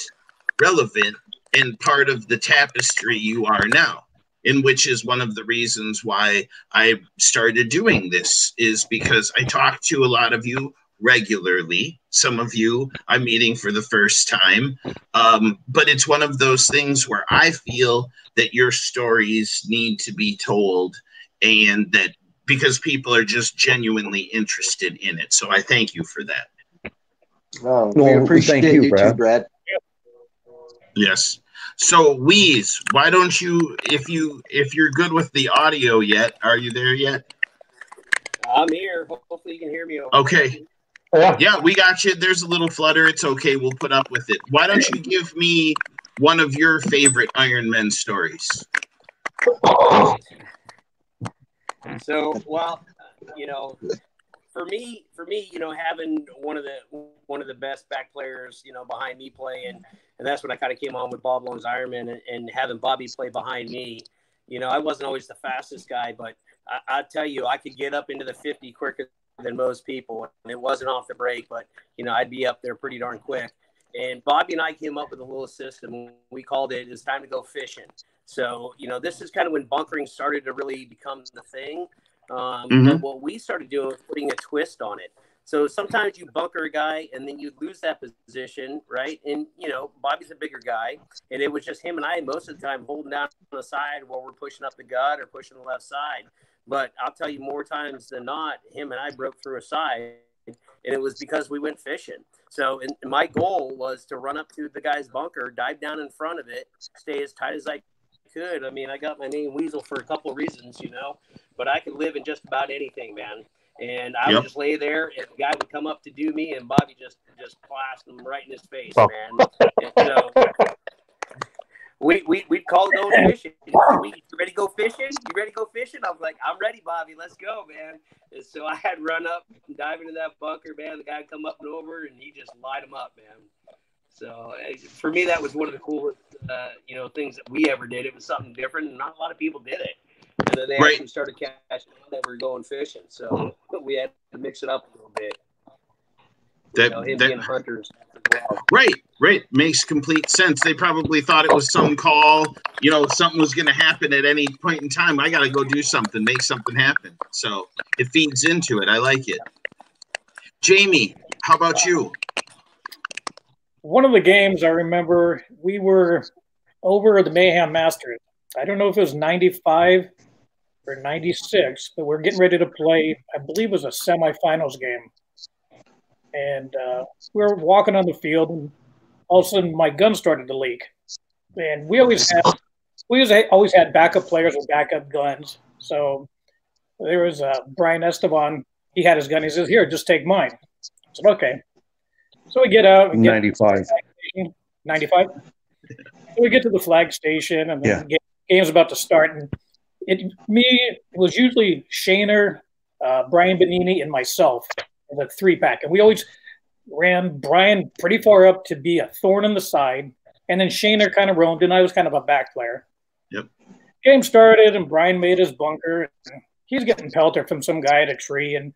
Speaker 1: relevant and part of the tapestry you are now in which is one of the reasons why i started doing this is because i talked to a lot of you regularly some of you i'm meeting for the first time um, but it's one of those things where i feel that your stories need to be told and that because people are just genuinely interested in it. So I thank you for that.
Speaker 2: Oh,
Speaker 3: Well,
Speaker 2: we
Speaker 3: we
Speaker 2: appreciate
Speaker 3: thank you,
Speaker 2: you, too,
Speaker 3: Brad.
Speaker 2: Brad.
Speaker 1: Yes. So Weeze, why don't you if you if you're good with the audio yet, are you there yet?
Speaker 6: I'm here. Hopefully, you can hear me.
Speaker 1: Okay.
Speaker 4: Yeah.
Speaker 1: Yeah, we got you. There's a little flutter. It's okay. We'll put up with it. Why don't you give me one of your favorite Iron Men stories?
Speaker 6: So, well, you know, for me, for me, you know, having one of the one of the best back players, you know, behind me playing, and that's when I kind of came on with Bob Long's Ironman and, and having Bobby play behind me. You know, I wasn't always the fastest guy, but I, I tell you, I could get up into the 50 quicker than most people, and it wasn't off the break, but you know, I'd be up there pretty darn quick. And Bobby and I came up with a little system. We called it "It's time to go fishing." So, you know, this is kind of when bunkering started to really become the thing. Um,
Speaker 1: Mhm.
Speaker 6: But what we started doing was putting a twist on it. So sometimes you bunker a guy and then you lose that position, right? And, you know, Bobby's a bigger guy. And it was just him and I most of the time holding down on the side while we're pushing up the gut or pushing the left side. But I'll tell you more times than not, him and I broke through a side. And it was because we went fishing. So and my goal was to run up to the guy's bunker, dive down in front of it, stay as tight as I could. I mean, I got my name Weasel for a couple of reasons, you know, but I could live in just about anything, man. And I yep. would just lay there, and the guy would come up to do me, and Bobby just just plastered him right in his face, oh. man. And, you we we we'd call it going fishing. You ready to go fishing? You ready to go fishing? I was like, I'm ready, Bobby. Let's go, man. And so I had run up and dive into that bunker, man. The guy come up and over, and he just light him up, man. So for me, that was one of the coolest, uh, you know, things that we ever did. It was something different, and not a lot of people did it. And then they right. actually started catching that we were going fishing. So we had to mix it up a little bit. That, you know, Indian that, hunters.
Speaker 1: Right, right. Makes complete sense. They probably thought it was some call, you know, something was going to happen at any point in time. I got to go do something, make something happen. So it feeds into it. I like it. Jamie, how about you?
Speaker 5: one of the games I remember, we were over the Mayhem Masters. I don't know if it was 95 or 96, but we're getting ready to play, I believe it was a semifinals game. And uh, we were walking on the field, and all of a sudden my gun started to leak. And we always had we always had backup players with backup guns. So there was uh, Brian Esteban. He had his gun. He says, "Here, just take mine." I said, "Okay." So we get out. We
Speaker 3: 95.
Speaker 5: 95. So we get to the flag station, and yeah. the game's about to start. And it me it was usually Shaner, uh, Brian Benini, and myself as a three pack, and we always ran Brian pretty far up to be a thorn in the side, and then Shaner kind of roamed, and I was kind of a back player.
Speaker 1: Yep.
Speaker 5: Game started, and Brian made his bunker. He's getting pelted from some guy at a tree, and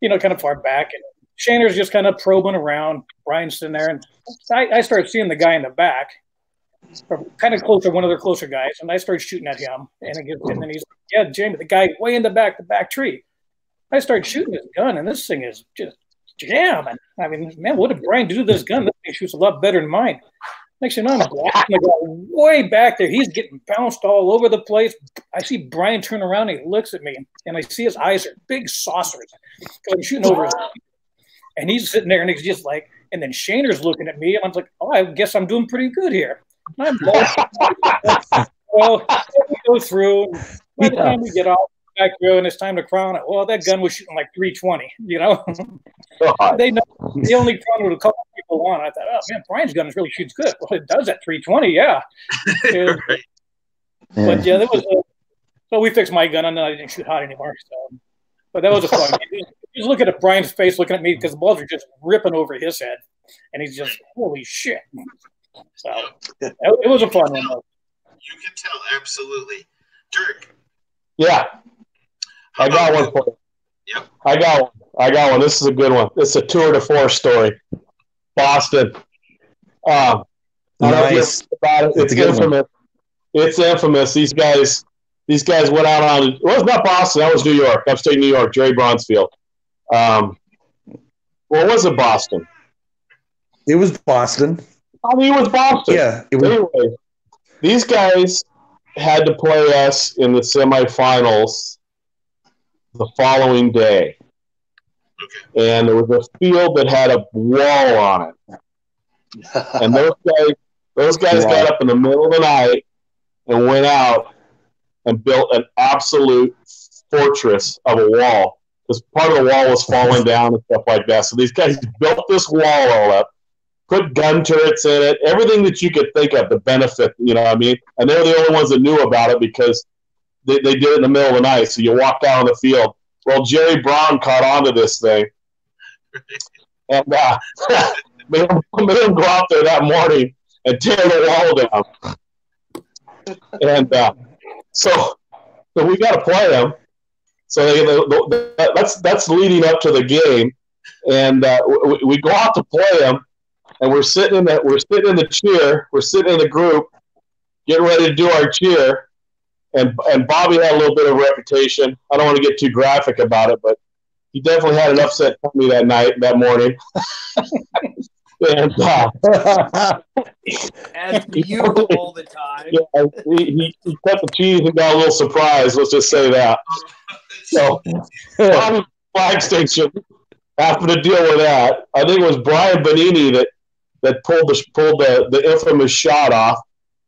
Speaker 5: you know, kind of far back, and Shaner's just kind of probing around. Brian's sitting there, and I, I started seeing the guy in the back, kind of closer, one of their closer guys, and I started shooting at him. And, it gets, and then he's like, "Yeah, Jamie, the guy way in the back, the back tree." I started shooting his gun, and this thing is just jamming. I mean, man, what did Brian do to this gun? This thing shoots a lot better than mine. Next thing you know, I'm blasting the guy way back there. He's getting bounced all over the place. I see Brian turn around and he looks at me, and I see his eyes are big saucers. I'm shooting over his and he's sitting there and he's just like, and then Shaner's looking at me, and I'm like, oh, I guess I'm doing pretty good here. I'm (laughs) well, we go through. By the time we get off back through and it's time to crown it, well, that gun was shooting like 320, you know? they know they only crowned with a couple people on. I thought, oh man, Brian's gun is really shoots good. Well, it does at 320, yeah. (laughs) right. But yeah, that was a, so we fixed my gun and then I didn't shoot hot anymore. So, but that was a fun game he's looking at Brian's face, looking at me because the balls are just ripping over his head, and he's just holy shit. So it, it was a fun one. Though.
Speaker 1: You can tell, absolutely. Dirk.
Speaker 4: Yeah, I got one for you. Yep. I got one. I got one. This is a good one. It's a tour de force story. Boston. Um,
Speaker 3: nice.
Speaker 4: About it. It's, it's infamous. It's infamous. These guys. These guys went out on. Well, it's not Boston. That was New York, upstate New York. Jerry Bronsfield. Um, well, was it Boston?
Speaker 3: It was Boston.
Speaker 4: I mean, it was Boston.
Speaker 3: Yeah.
Speaker 4: Was- anyway, these guys had to play us in the semifinals the following day. Okay. And there was a field that had a wall on it. and those guys, those guys got up in the middle of the night and went out and built an absolute fortress of a wall because part of the wall was falling down and stuff like that. So these guys built this wall all up, put gun turrets in it, everything that you could think of, the benefit, you know what I mean? And they're the only ones that knew about it because they, they did it in the middle of the night. So you walk down on the field. Well, Jerry Braun caught on to this thing. (laughs) And uh, (laughs) made, him, (laughs) made him go out there that morning and tear the wall down. And uh, so, so we got to play them so they, the, that's that's leading up to the game, and uh, we, we, go out to play them, and we're sitting in the we're sitting in the cheer, we're sitting in the group, getting ready to do our cheer, and and Bobby had a little bit of reputation. I don't want to get too graphic about it, but he definitely had an upset tummy that night, that morning. (laughs) and uh, (laughs)
Speaker 6: as you all the time. (laughs)
Speaker 4: Yeah, he, he, he cut the cheese and got a little surprised. Let's just say that. So, flag station having to deal with that. I think it was Brian Benini that that pulled the pulled the, the infamous shot off,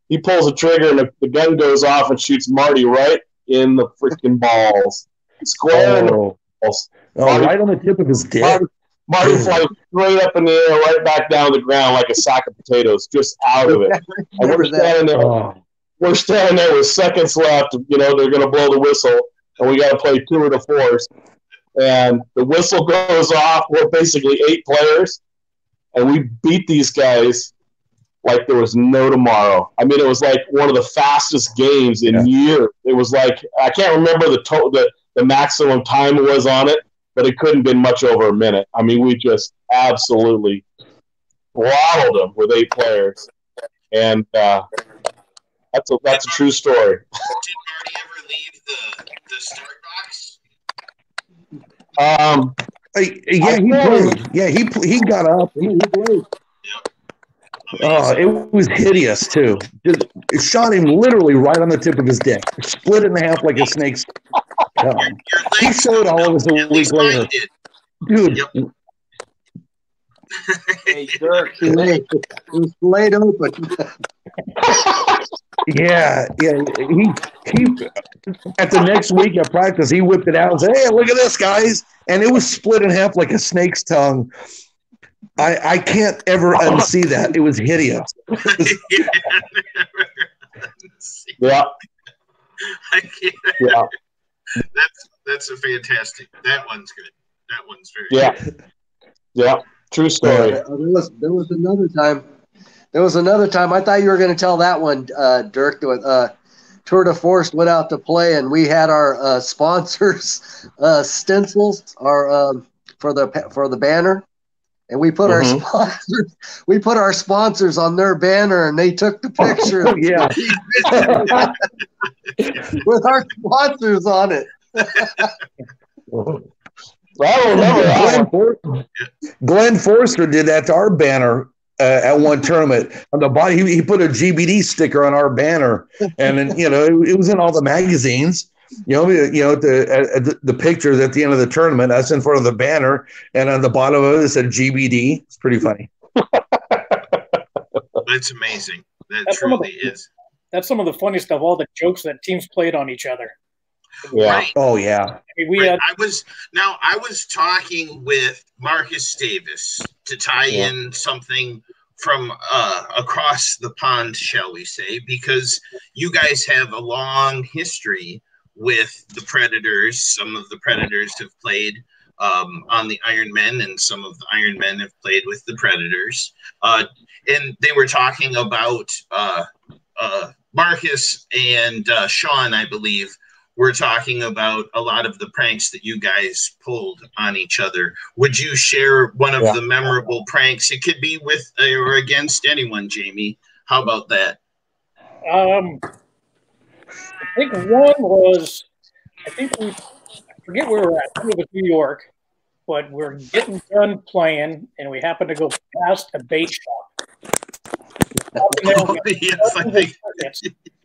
Speaker 4: he pulls a trigger and the, the gun goes off and shoots Marty right in the freaking balls, square in the
Speaker 3: Oh,
Speaker 4: balls.
Speaker 3: oh,
Speaker 4: Marty-
Speaker 3: right on the tip of his dick.
Speaker 4: Marty, Marty hmm. flies straight up in the air, right back down to the ground like a sack of potatoes, just out of it. (laughs) And we're standing there,
Speaker 3: Oh,
Speaker 4: we're standing there with seconds left. You know, they're going to blow the whistle, and we got to play two to fours. And the whistle goes off. We're basically eight players, and we beat these guys like there was no tomorrow. I mean, it was like one of the fastest games in
Speaker 3: Yeah.
Speaker 4: years. It was like I can't remember the to- the the maximum time it was on it, but it couldn't have been much over a minute. I mean, we just absolutely throttled them with eight players, and uh, that's a that's a true story.
Speaker 1: Did Marty ever leave the, the start box?
Speaker 4: Um,
Speaker 3: Hey, yeah, he played. Yeah, he he got up. He, he played. Oh, it was hideous too. Just, it shot him literally right on the tip of his dick. Split in half like a snake's (laughs) tongue.
Speaker 1: Your, your
Speaker 3: He showed all of us a week later. Dude,
Speaker 1: Yep.
Speaker 6: Hey, Dirk.
Speaker 2: It was laid open. (laughs)
Speaker 3: yeah, yeah. He he at the next week at practice, he whipped it out and said, "Hey, look at this, guys!" And it was split in half like a snake's tongue. I I can't ever unsee that. It was hideous.
Speaker 4: yeah, (laughs)
Speaker 1: I can't.
Speaker 4: yeah,
Speaker 1: That's that's a fantastic. That one's good. That one's very
Speaker 4: yeah, yeah. True story.
Speaker 2: Uh, there was there was another time. There was another time. I thought you were going to tell that one, uh, Dirk. With uh, Tour de Force went out to play, and we had our uh, (laughs) sponsors uh, stencils, our um, for the for the banner, and we put
Speaker 4: Mhm.
Speaker 2: our sponsors. (laughs) We put our sponsors on their banner, and they took the (laughs) picture
Speaker 3: Oh, yeah. (laughs)
Speaker 2: with our sponsors on it.
Speaker 4: I remember
Speaker 3: Glenn. Glenn Forster did that to our banner uh, at one tournament. On the body, he, he put a GBD sticker on our banner, and then you know it, it was in all the magazines. You know, you know the uh, the, the pictures at the end of the tournament. Us in front of the banner, and on the bottom of it, it said GBD. It's pretty funny. (laughs)
Speaker 1: That's amazing. That
Speaker 5: That's some
Speaker 1: truly
Speaker 5: the-
Speaker 1: is.
Speaker 5: That's some of the funny stuff. All the jokes that teams played on each other.
Speaker 4: Yeah,
Speaker 1: Right.
Speaker 3: Oh yeah,
Speaker 5: I mean, we
Speaker 1: Right.
Speaker 5: had
Speaker 1: I was now I was talking with Marcus Davis to tie
Speaker 4: Yeah.
Speaker 1: in something from uh, across the pond, shall we say, because you guys have a long history with the Predators. Some of the Predators have played um, on the Iron Men, and some of the Iron Men have played with the Predators. Uh, and they were talking about uh, uh, Marcus and uh, Sean, I believe, we're talking about a lot of the pranks that you guys pulled on each other. Would you share one of
Speaker 4: Yeah.
Speaker 1: the memorable pranks? It could be with uh, or against anyone, Jamie. How about that?
Speaker 5: Um, I think one was, I think we, I forget where we're at. I think it was New York, but we're getting done playing, and we happened to go past a bait shop. Up in there, we got
Speaker 1: yes, I think.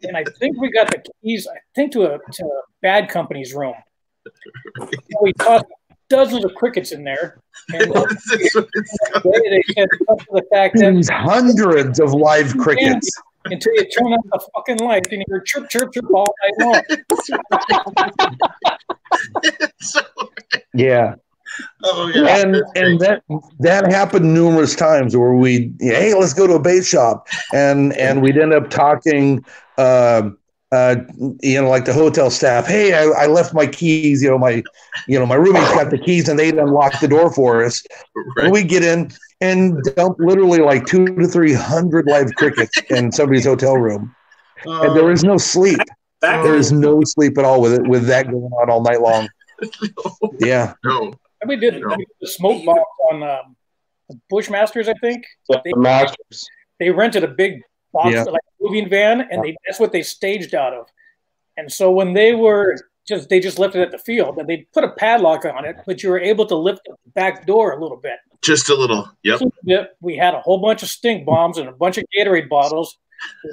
Speaker 5: and I think we got the keys. I think to a to a bad company's room. We tossed dozens of crickets in there, and (laughs)
Speaker 1: That's what
Speaker 5: they said the fact that
Speaker 3: hundreds of live crickets.
Speaker 5: Until you turn on the fucking light and you're chirp chirp chirp all night long.
Speaker 1: So- (laughs)
Speaker 3: Yeah.
Speaker 1: oh yeah,
Speaker 3: and
Speaker 1: that's
Speaker 3: and
Speaker 1: great.
Speaker 3: that that happened numerous times where we hey let's go to a bait shop and and we'd end up talking um uh you know like the hotel staff hey I, I left my keys you know my you know my roommate's got the keys and they'd unlock the door for us
Speaker 1: Right.
Speaker 3: and we get in and dump literally like two to three hundred live crickets in somebody's hotel room and there is no sleep
Speaker 6: Back
Speaker 3: there is no sleep at all with it with that going on all night long (laughs) yeah
Speaker 1: no.
Speaker 5: And we did, we did the smoke box on um, Bushmasters, I think.
Speaker 4: the Masters.
Speaker 5: They rented a big box,
Speaker 3: Yeah.
Speaker 5: like a moving van, and they that's what they staged out of. And so when they were just, they just left it at the field, and they put a padlock on it, but you were able to lift the back door a little bit.
Speaker 1: Just a little. Yep.
Speaker 5: Yep. We had a whole bunch of stink bombs and a bunch of Gatorade bottles.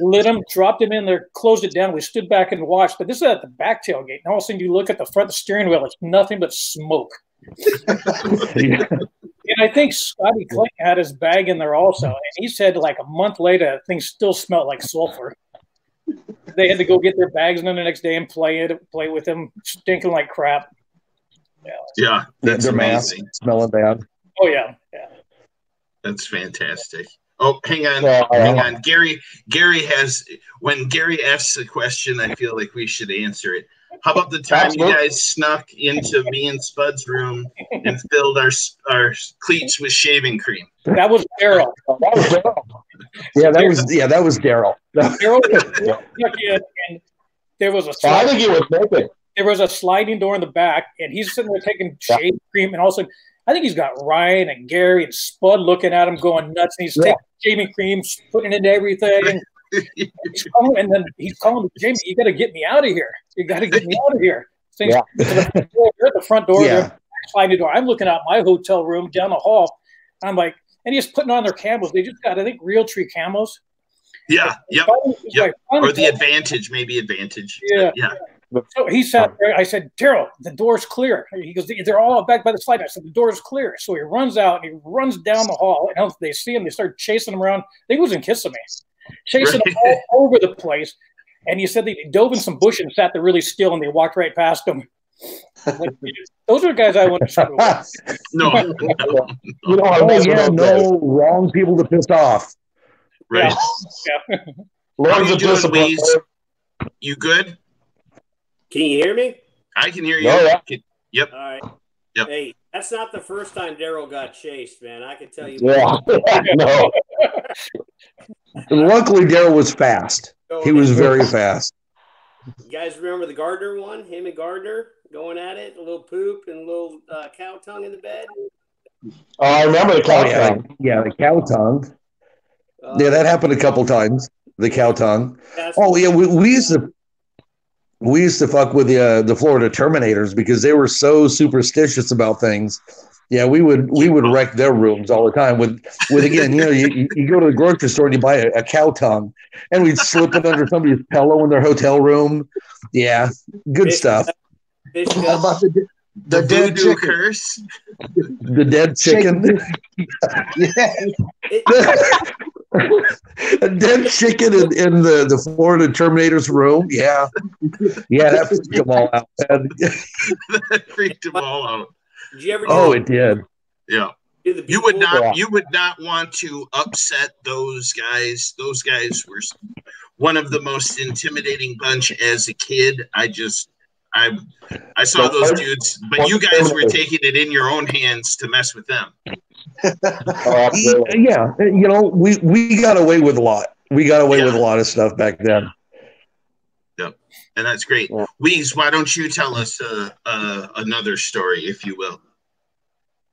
Speaker 5: Lit them, dropped them in there, closed it down. We stood back and watched. But this is at the back tailgate. And all of a sudden, you look at the front of the steering wheel, it's nothing but smoke. (laughs) (laughs)
Speaker 3: yeah
Speaker 5: And I think Scotty Clayton had his bag in there also. And he said like a month later, things still smelled like sulfur. they had to go get their bags and then the next day and play it, play with them, stinking like crap.
Speaker 1: Yeah, yeah
Speaker 3: that's their amazing. mask smelling bad.
Speaker 5: Oh yeah, yeah.
Speaker 1: That's fantastic. Oh, hang on, uh, hang on. Gary, Gary has when Gary asks a question, I feel like we should answer it. How about the time you guys snuck into me and Spud's room and filled our our cleats with shaving cream?
Speaker 5: That was Daryl. that was
Speaker 3: Daryl. (laughs) Yeah, that was yeah, that was Daryl. Daryl (laughs)
Speaker 5: and there was a. Slide, I think he was naked. There was a sliding door in the back, and he's sitting there taking shaving cream, and also I think he's got Ryan and Gary and Spud looking at him, going nuts, and he's yeah. taking shaving cream, putting it into everything. Oh, and then he's calling me, Jamie, you got to get me out of here. You got to get me out of here. (laughs) So yeah. at the front door, yeah. sliding door. I'm looking out my hotel room down the hall. I'm like, and he's putting on their camos. They just got, I think, Realtree camos.
Speaker 1: Yeah, yep, yep. Like, or the advantage, maybe advantage.
Speaker 5: Yeah, yeah. So he sat there. I said, Daryl, the door's clear. He goes, they're all back by the slide. I said, the door's clear. So he runs out and he runs down the hall. And they see him. They start chasing him around. They wasn't kissing me chasing them all over the place. And he said they dove in some bush and sat there really still, and they walked right past him. Those are the guys I want to shoot.
Speaker 1: no, no, (laughs)
Speaker 3: no, you know, oh, yeah, no wrong people to piss off.
Speaker 1: Right. Yeah. (laughs) yeah. How you doing, Weeze? You good?
Speaker 6: Can you hear me?
Speaker 1: I can hear you. Oh, yeah. Can, yep.
Speaker 6: All right. Yep. Hey, that's not the first time Daryl got chased, man. I can tell you.
Speaker 3: Yeah. (laughs) no. Luckily, Daryl was fast. He was (laughs) very fast.
Speaker 6: You guys remember the Gardner one? Him and Gardner going at it, a little poop and a little uh, cow tongue in the bed.
Speaker 3: Oh, I remember the cow oh, yeah. tongue. Yeah, the cow tongue. Uh, yeah, that happened a couple times. The cow tongue. Oh yeah, we, we used to we used to fuck with the uh, the Florida Terminators because they were so superstitious about things yeah, we would we would wreck their rooms all the time with with again, you know, you, you go to the grocery store and you buy a, a cow tongue, and we'd slip it under somebody's pillow in their hotel room. Yeah, good fish, stuff.
Speaker 1: Fish about the, the, the dead chicken. curse?
Speaker 3: The dead chicken. yeah. a dead chicken in, in the, the Florida Terminator's room. Yeah. Yeah, that freaked them all out. (laughs)
Speaker 1: that freaked them all out.
Speaker 6: Did you ever?
Speaker 3: Oh, it did.
Speaker 1: Yeah. You would not. Yeah. You would not want to upset those guys. Those guys were one of the most intimidating bunch as a kid. I just, I, I saw those dudes, but you guys were taking it in your own hands to mess with them.
Speaker 3: oh, (laughs) yeah, you know, we we got away with a lot. We got away yeah. with a lot of stuff back then.
Speaker 1: Yep, and that's great. Yeah. Weeze, why don't you tell us uh, uh, another story, if you will?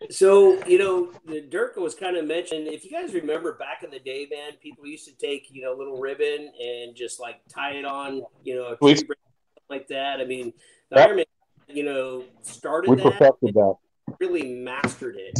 Speaker 6: So, you know, the Dirk was kind of mentioned. If you guys remember back in the day, man, people used to take, you know, a little ribbon and just like tie it on, you know, like that. I mean, the yeah. Ironman, you know, started we that, that, really mastered it.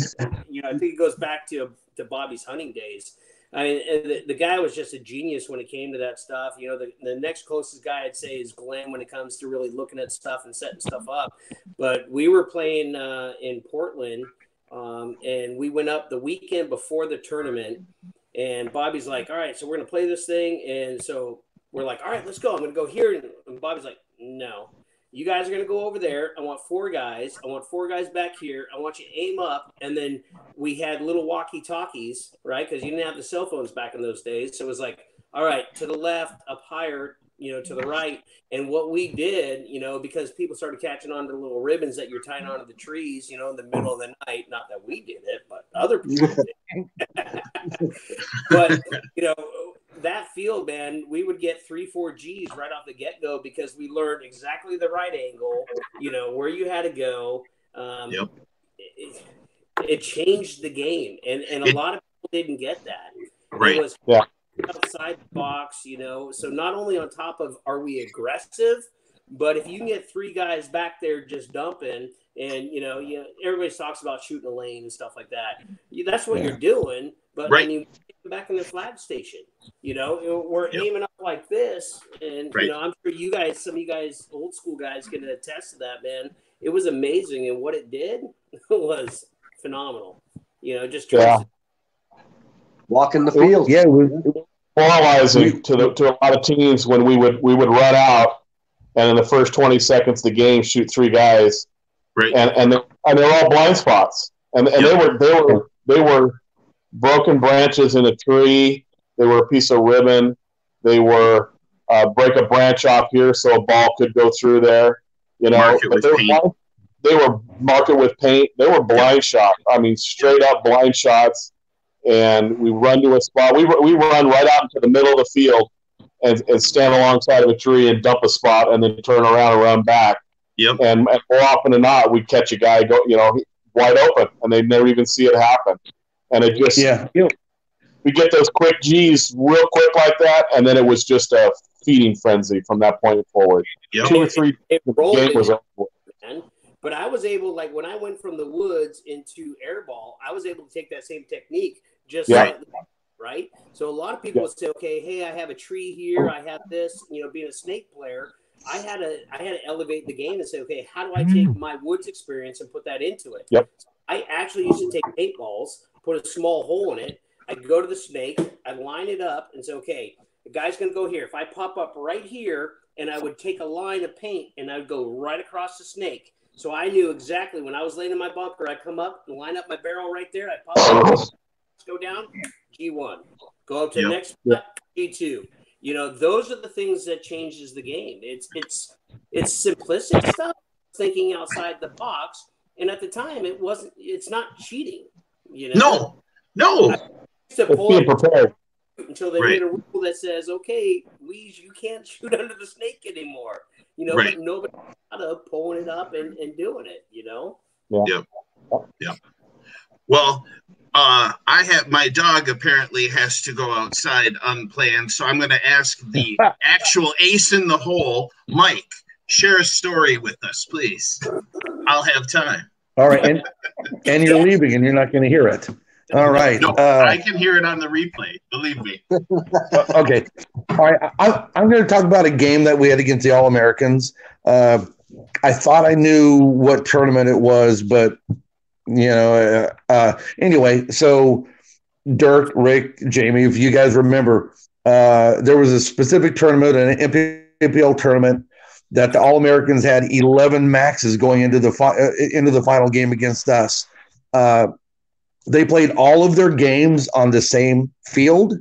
Speaker 6: you know, I think it goes back to to Bobby's hunting days. I mean, the, the guy was just a genius when it came to that stuff. You know, the, the next closest guy I'd say is Glenn when it comes to really looking at stuff and setting stuff up. But we were playing uh, in Portland um, and we went up the weekend before the tournament. And Bobby's like, all right, so we're going to play this thing. And so we're like, all right, let's go. I'm to go here. And Bobby's like, no, you guys are going to go over there. I want four guys. I want four guys back here. I want you to aim up. And then we had little walkie talkies, right? Because you didn't have the cell phones back in those days. So it was like, all right, to the left, up higher, you know, to the right. And what we did, you know, because people started catching on to the little ribbons that you're tying onto the trees, you know, in the middle of the night. Not that we did it, but other people (laughs) did. (laughs) but you know, that field, man, we would get three, four G's right off the get go because we learned exactly the right angle, you know, where you had to go. Um, yep. It, it changed the game, and and a it, lot of people didn't get that.
Speaker 1: Right.
Speaker 6: It was yeah outside the box, you know. So not only on top of are we aggressive, but if you can get three guys back there just dumping, and you know, you everybody talks about shooting a lane and stuff like that. That's what yeah. you're doing. But right. when you back in the flag station, you know, we're yep. aiming up like this, and right. you know, I'm sure you guys, some of you guys, old school guys, can attest to that, man. It was amazing, and what it did (laughs) was phenomenal. You know, just
Speaker 2: yeah walking the field.
Speaker 3: Yeah, it was,
Speaker 4: to the, to a lot of teams when we would we would run out and in the first 20 seconds of the game shoot three guys
Speaker 1: Right.
Speaker 4: and and, they, and they're all blind spots and, and they were they were they were broken branches in a tree. They were a piece of ribbon. They were uh, break a branch off here so a ball could go through there you know. But they were, blind- they were marked with paint. They were blind shot. I mean straight up blind shots. And we run to a spot. We, we run right out into the middle of the field and, and stand alongside of a tree and dump a spot and then turn around and run back.
Speaker 1: Yep.
Speaker 4: and, and more often than not, we'd catch a guy go, you know, wide open, and they'd never even see it happen. And it just,
Speaker 3: Yeah.
Speaker 4: we get those quick G's real quick like that, and then it was just a feeding frenzy from that point forward.
Speaker 1: Yep.
Speaker 4: Two or three,
Speaker 6: It
Speaker 4: the
Speaker 6: rolled
Speaker 4: game was over.
Speaker 6: man. But I was able, like when I went from the woods into airball, I was able to take that same technique just
Speaker 4: Yeah.
Speaker 6: like right. So a lot of people would say, okay, hey, I have a tree here, I have this. You know, being a snake player, I had to I had to elevate the game and say, okay, how do I take mm. my woods experience and put that into it?
Speaker 4: Yep.
Speaker 6: I actually used to take paintballs, put a small hole in it. I'd go to the snake, I'd line it up, and say, okay, the guy's gonna go here. If I pop up right here, and I would take a line of paint and I'd go right across the snake. So I knew exactly when I was laying in my bunker, I'd come up and line up my barrel right there. I'd pop up, let's go down, G1. Go up to
Speaker 1: Yep.
Speaker 6: the next spot, G2. You know, those are the things that changes the game. It's it's it's simplistic stuff, thinking outside the box. And at the time it wasn't it's not cheating. You know,
Speaker 1: No. No.
Speaker 6: It's to
Speaker 4: It's being prepared.
Speaker 6: until they
Speaker 1: Right.
Speaker 6: made a rule that says, okay, we you can't (laughs) shoot under the snake anymore. You know,
Speaker 1: Right.
Speaker 6: but nobody thought of pulling it up and, and doing it, you know? Yeah. Yeah.
Speaker 1: Well, uh, I have my dog apparently has to go outside unplanned, so I'm going to ask the (laughs) actual ace in the hole, Mike. Share a story with us, please. I'll have time.
Speaker 3: All right. And, and you're leaving and you're not going to hear it. All right.
Speaker 1: No,
Speaker 3: Uh,
Speaker 1: I can hear it on the replay. Believe me. (laughs)
Speaker 3: okay. All right. I, I'm going to talk about a game that we had against the All Americans. Uh, I thought I knew what tournament it was, but you know, uh, uh, anyway. So, Dirk, Rick, Jamie, if you guys remember, uh, there was a specific tournament, an NPPL tournament, that the All Americans had 11 maxes going into the fi- uh, into the final game against us. Uh, they played all of their games on the same field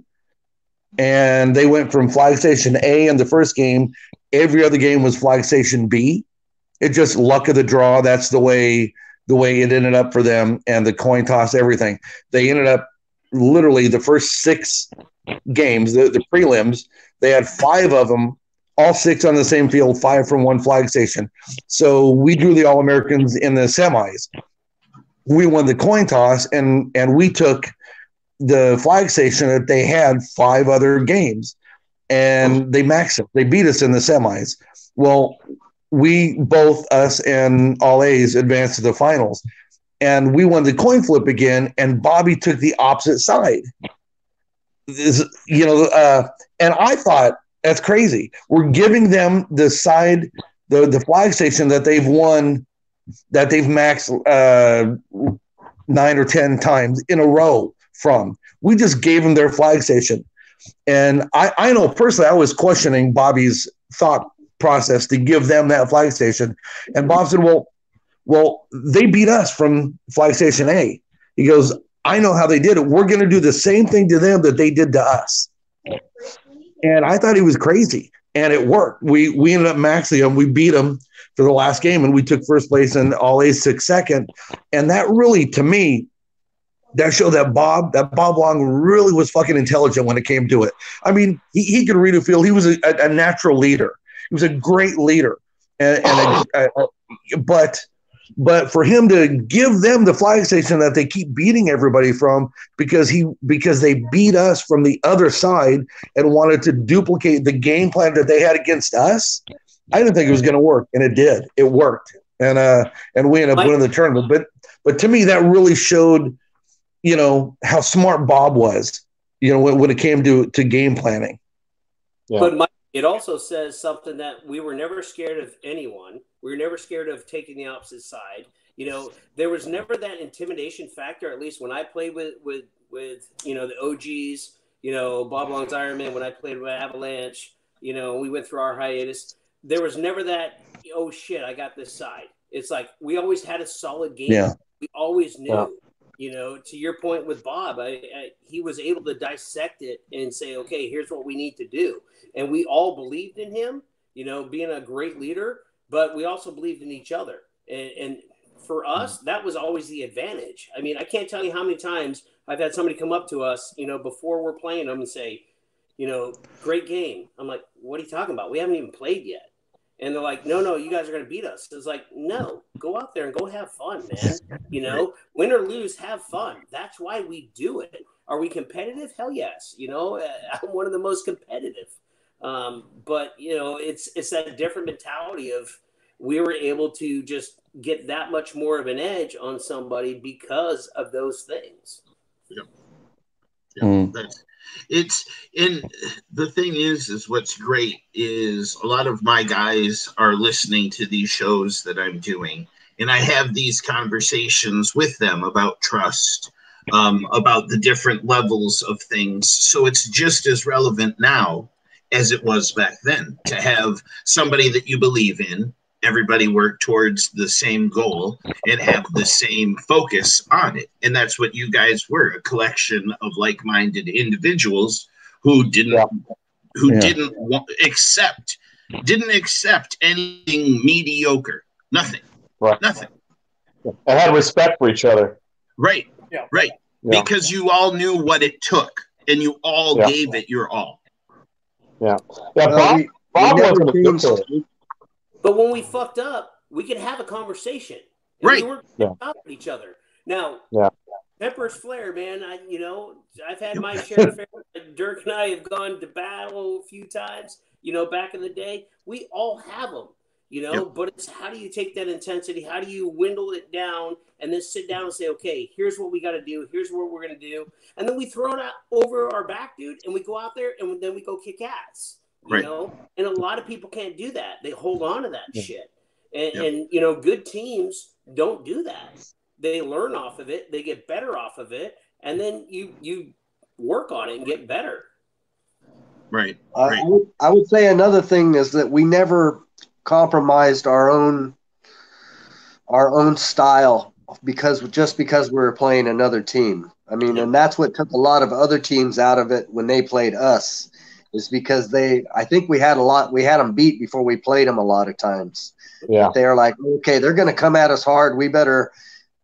Speaker 3: and they went from flag station A in the first game. Every other game was flag station B. It just luck of the draw. That's the way the way it ended up for them, and the coin toss, everything. They ended up literally the first six games, the, the prelims. They had five of them, all six on the same field, five from one flag station. So we drew the All Americans in the semis. We won the coin toss, and and we took the flag station that they had five other games and they maxed. They beat us in the semis. Well, we both us and all A's advanced to the finals, and we won the coin flip again. And Bobby took the opposite side. This, you know, uh, and I thought that's crazy. We're giving them the side, the the flag station that they've won, that they've maxed uh, nine or ten times in a row from. We just gave them their flag station. And I, I know personally, I was questioning Bobby's thought process to give them that flag station. And Bob said, Well, well, they beat us from flag station A. He goes, I know how they did it. We're going to do the same thing to them that they did to us. And I thought he was crazy. And it worked. We we ended up maxing him. We beat him for the last game, and we took first place, and all A's took second. And that really, to me, that showed that Bob, that Bob Long really was fucking intelligent when it came to it. I mean, he, he could read a field. He was a, a, a natural leader. He was a great leader, and, and a, a, but but for him to give them the flag station that they keep beating everybody from because he because they beat us from the other side and wanted to duplicate the game plan that they had against us, I didn't think it was going to work, and it did. It worked, and uh, and we ended up winning the tournament. But but to me, that really showed you know how smart Bob was. You know when, when it came to to game planning.
Speaker 4: Yeah.
Speaker 6: But Mike, it also says something that we were never scared of anyone. We were never scared of taking the opposite side. You know, there was never that intimidation factor. At least when I played with with with you know the OGs, you know, Bob Long's Ironman when I played with Avalanche, you know, we went through our hiatus. There was never that, oh shit, I got this side. It's like we always had a solid game.
Speaker 3: Yeah.
Speaker 6: We always knew.
Speaker 3: Yeah.
Speaker 6: You know, to your point with Bob, I, I, he was able to dissect it and say, okay, here's what we need to do. And we all believed in him, you know, being a great leader, but we also believed in each other. And, and for hmm. us, that was always the advantage. I mean, I can't tell you how many times I've had somebody come up to us, you know, before we're playing them and say, you know, great game. I'm like, what are you talking about? We haven't even played yet. And they're like, no, no, you guys are going to beat us. It's like, no, go out there and go have fun, man. You know, win or lose, have fun. That's why we do it. Are we competitive? Hell yes. You know, (laughs) I'm one of the most competitive. Um, but you know, it's it's that different mentality of we were able to just get that much more of an edge on somebody because of those things.
Speaker 1: Yep. Yep. Mm. That's it's and the thing is is what's great is a lot of my guys are listening to these shows that i'm doing and i have these conversations with them about trust um, about the different levels of things so it's just as relevant now as it was back then to have somebody that you believe in everybody work towards the same goal and have the same focus on it. And that's what you guys were a collection of like minded individuals who didn't. Yeah. Who yeah. didn't want, accept, didn't accept anything mediocre, nothing,
Speaker 4: right.
Speaker 1: nothing,
Speaker 4: and had respect for each other.
Speaker 1: Right, yeah. right, yeah. because you all knew what it took, and you all gave it your all.
Speaker 4: Yeah, yeah. Bob, we, Bob we wasn't
Speaker 6: but when we fucked up, we could have a conversation.
Speaker 1: right.
Speaker 6: We weren't yeah. at each other. Now,
Speaker 4: yeah.
Speaker 6: Pepper's Flair, man. I, you know, I've had my (laughs) share of Dirk and I have gone to battle a few times. You know, back in the day, we all have them. You know, yep. but it's how do you take that intensity? How do you windle it down and then sit down and say, okay, here's what we got to do. Here's what we're going to do. And then we throw it out over our back, dude, and we go out there and then we go kick ass. You right. know, and a lot of people can't do that. They hold on to that yeah. shit. And, yep. and, you know, good teams don't do that. They learn off of it, they get better off of it, and then you you work on it and get better.
Speaker 1: Right.
Speaker 2: Uh. I, would, I would say another thing is that we never compromised our own our own style because just because we were playing another team. I mean, and that's what took a lot of other teams out of it when they played us is because they I think we had a lot we had them beat before we played them a lot of times.
Speaker 4: Yeah.
Speaker 2: They're like, okay, they're going to come at us hard. We better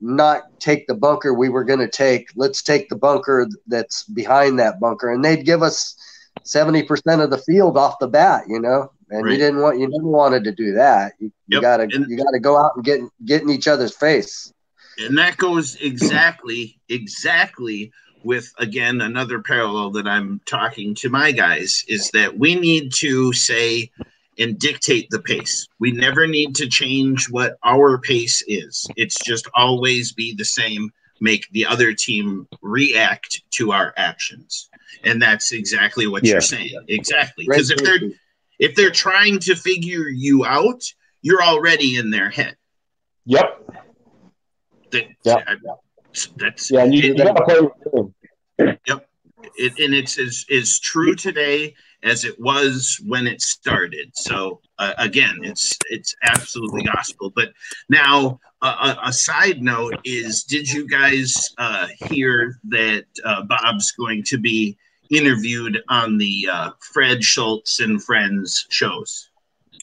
Speaker 2: not take the bunker we were going to take. Let's take the bunker that's behind that bunker, and they'd give us seventy percent of the field off the bat, you know. And right. you didn't want you never wanted to do that. You, yep. you gotta and, you gotta go out and get get in each other's face.
Speaker 1: And that goes exactly exactly with again another parallel that I'm talking to my guys is that we need to say and dictate the pace. We never need to change what our pace is. It's just always be the same, make the other team react to our actions. And that's exactly what yeah. you're saying. Exactly. Because if they're if they're trying to figure you out, you're already in their head.
Speaker 4: Yep.
Speaker 1: That, yep. I, that's
Speaker 4: yeah. You, you gotta play
Speaker 1: Yep. It, and it's as, as true today as it was when it started. So uh, again, it's it's absolutely gospel. But now, uh, a side note is: Did you guys uh, hear that uh, Bob's going to be interviewed on the uh, Fred Schultz and Friends shows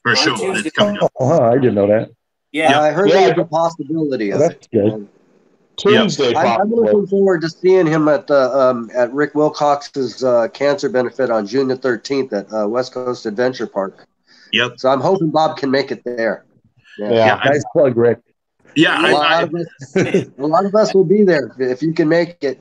Speaker 1: or show that's coming up?
Speaker 3: Oh, I didn't know that.
Speaker 2: Yeah, yep. I heard yeah. there's a possibility of
Speaker 3: that's
Speaker 2: it.
Speaker 3: good.
Speaker 4: Tuesday. Yep.
Speaker 2: I'm looking forward to seeing him at the um, at Rick Wilcox's uh, cancer benefit on June the 13th at uh, West Coast Adventure Park.
Speaker 1: Yep.
Speaker 2: So I'm hoping Bob can make it there.
Speaker 3: Yeah, yeah nice I, plug, Rick.
Speaker 1: Yeah,
Speaker 2: a, lot of us, a lot of us will be there if you can make it.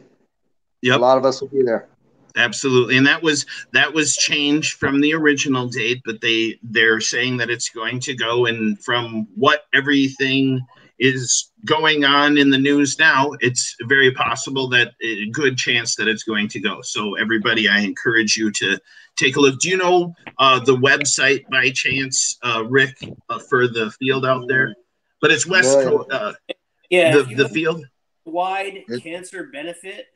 Speaker 1: Yep.
Speaker 2: A lot of us will be there.
Speaker 1: Absolutely, and that was that was changed from the original date, but they they're saying that it's going to go and from what everything is going on in the news now, it's very possible that a good chance that it's going to go. So everybody, I encourage you to take a look. Do you know uh, the website by chance, uh, Rick, uh, for the field out there? But it's West Coast. Uh,
Speaker 6: yeah,
Speaker 1: the, the field.
Speaker 6: Wide cancer benefit.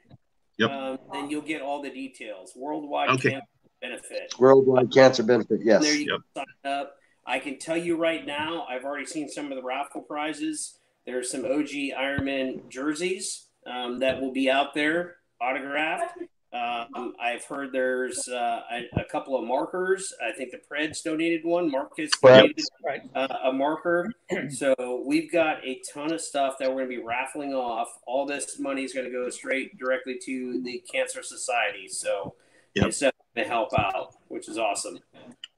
Speaker 1: Yep.
Speaker 6: um, then you'll get all the details. Worldwide
Speaker 1: Okay.
Speaker 6: cancer benefit.
Speaker 2: Worldwide cancer benefit. Yes.
Speaker 6: There you
Speaker 1: Yep.
Speaker 6: can sign up. I can tell you right now, I've already seen some of the raffle prizes. There's some OG Ironman jerseys um, that will be out there autographed. Um, I've heard there's uh, a, a couple of markers. I think the Preds donated one. Marcus donated
Speaker 5: Right.
Speaker 6: uh, a marker. (clears throat) so we've got a ton of stuff that we're going to be raffling off. All this money is going to go straight directly to the Cancer Society. So
Speaker 1: Yep.
Speaker 6: it's going to help out, which is awesome.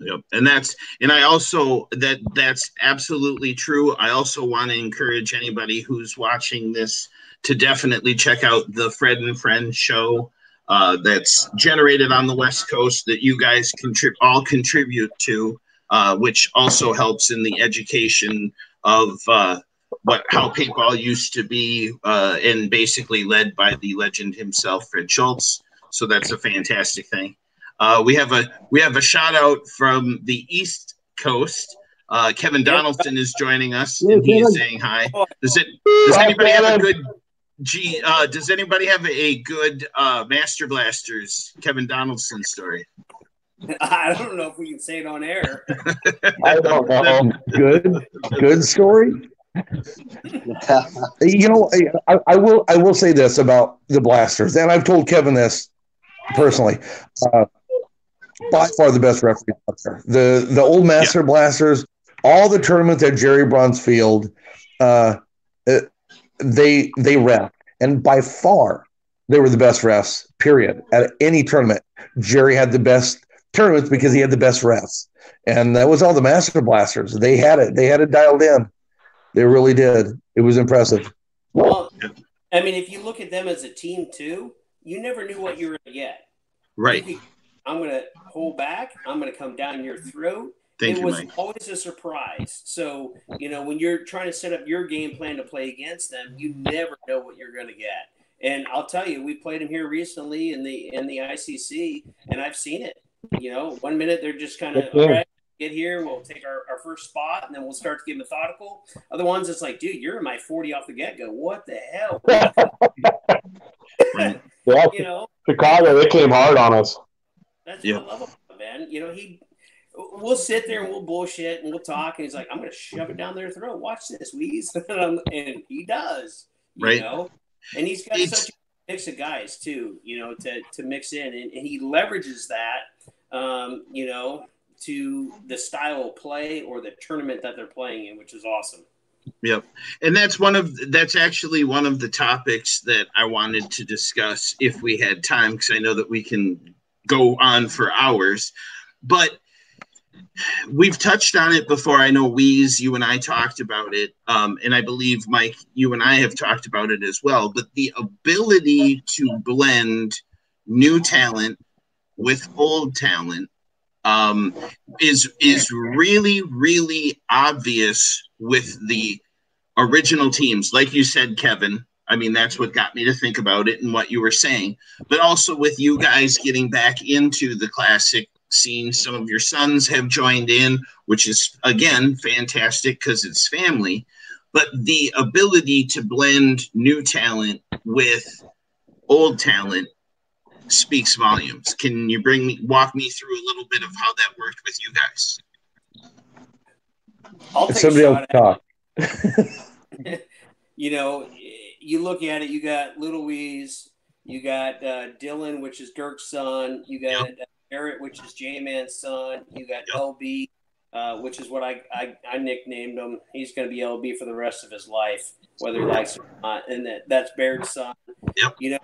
Speaker 1: Yep. And that's and I also that that's absolutely true. I also want to encourage anybody who's watching this to definitely check out the Fred and Friends show uh, that's generated on the West Coast that you guys contrib- all contribute to, uh, which also helps in the education of uh, what how paintball used to be, uh, and basically led by the legend himself, Fred Schultz. So that's a fantastic thing. Uh, we have a we have a shout out from the East Coast. Uh, Kevin Donaldson is joining us, and he is saying hi. Does it? Does anybody have a good? G, uh, does anybody have a good uh, Master Blasters Kevin Donaldson story?
Speaker 6: I don't know if we can say it on air. (laughs)
Speaker 4: I don't know.
Speaker 3: Good, good story. (laughs) You know, I, I will. I will say this about the blasters, and I've told Kevin this personally. Uh, by far the best referee out there. The the old master blasters, all the tournaments at Jerry Braun's field, uh, uh, they they ref, and by far they were the best refs. Period. At any tournament, Jerry had the best tournaments because he had the best refs, and that was all the master blasters. They had it. They had it dialed in. They really did. It was impressive.
Speaker 6: Well, I mean, if you look at them as a team too, you never knew what you were going to get.
Speaker 1: Right.
Speaker 6: Could- I'm going to hold back. I'm going to come down your throat.
Speaker 1: Thank
Speaker 6: it
Speaker 1: you,
Speaker 6: was
Speaker 1: Mike.
Speaker 6: always a surprise. So, you know, when you're trying to set up your game plan to play against them, you never know what you're going to get. And I'll tell you, we played them here recently in the in the ICC, and I've seen it. You know, one minute they're just kind of
Speaker 4: Yeah.
Speaker 6: okay, get here, we'll take our, our first spot, and then we'll start to get methodical. Other ones, it's like, dude, you're in my 40 off the get go. What the hell? (laughs)
Speaker 1: Right.
Speaker 4: Yeah,
Speaker 6: you know,
Speaker 4: Chicago, they came hard on us.
Speaker 6: That's
Speaker 1: Yeah.
Speaker 6: what I love about him, man. You know, he we'll sit there and we'll bullshit and we'll talk, and he's like, "I'm gonna shove it down their throat. Watch this, Weeze," (laughs) and, and he does, you
Speaker 1: Right.
Speaker 6: know. And he's got
Speaker 1: It's-
Speaker 6: such a mix of guys too, you know, to to mix in, and, and he leverages that, um, you know, to the style of play or the tournament that they're playing in, which is awesome.
Speaker 1: Yep. And that's one of that's actually one of the topics that I wanted to discuss if we had time because I know that we can go on for hours. But we've touched on it before. I know Weeze, you and I talked about it. Um, and I believe Mike, you and I have talked about it as well. But the ability to blend new talent with old talent um, is is really really obvious with the original teams like you said kevin i mean that's what got me to think about it and what you were saying but also with you guys getting back into the classic scene some of your sons have joined in which is again fantastic because it's family but the ability to blend new talent with old talent speaks volumes. Can you bring me walk me through a little bit of how that worked with you guys?
Speaker 6: I'll take
Speaker 3: Somebody else
Speaker 6: shot at it.
Speaker 3: talk. (laughs)
Speaker 6: you know, you look at it, you got Little Weeze, you got uh, Dylan, which is Dirk's son, you got uh, Barrett, which is J Man's son, you got
Speaker 1: Yep.
Speaker 6: LB, uh, which is what I, I, I nicknamed him. He's going to be LB for the rest of his life, whether he likes it or not. And that, that's Barrett's son.
Speaker 1: Yep.
Speaker 6: You know,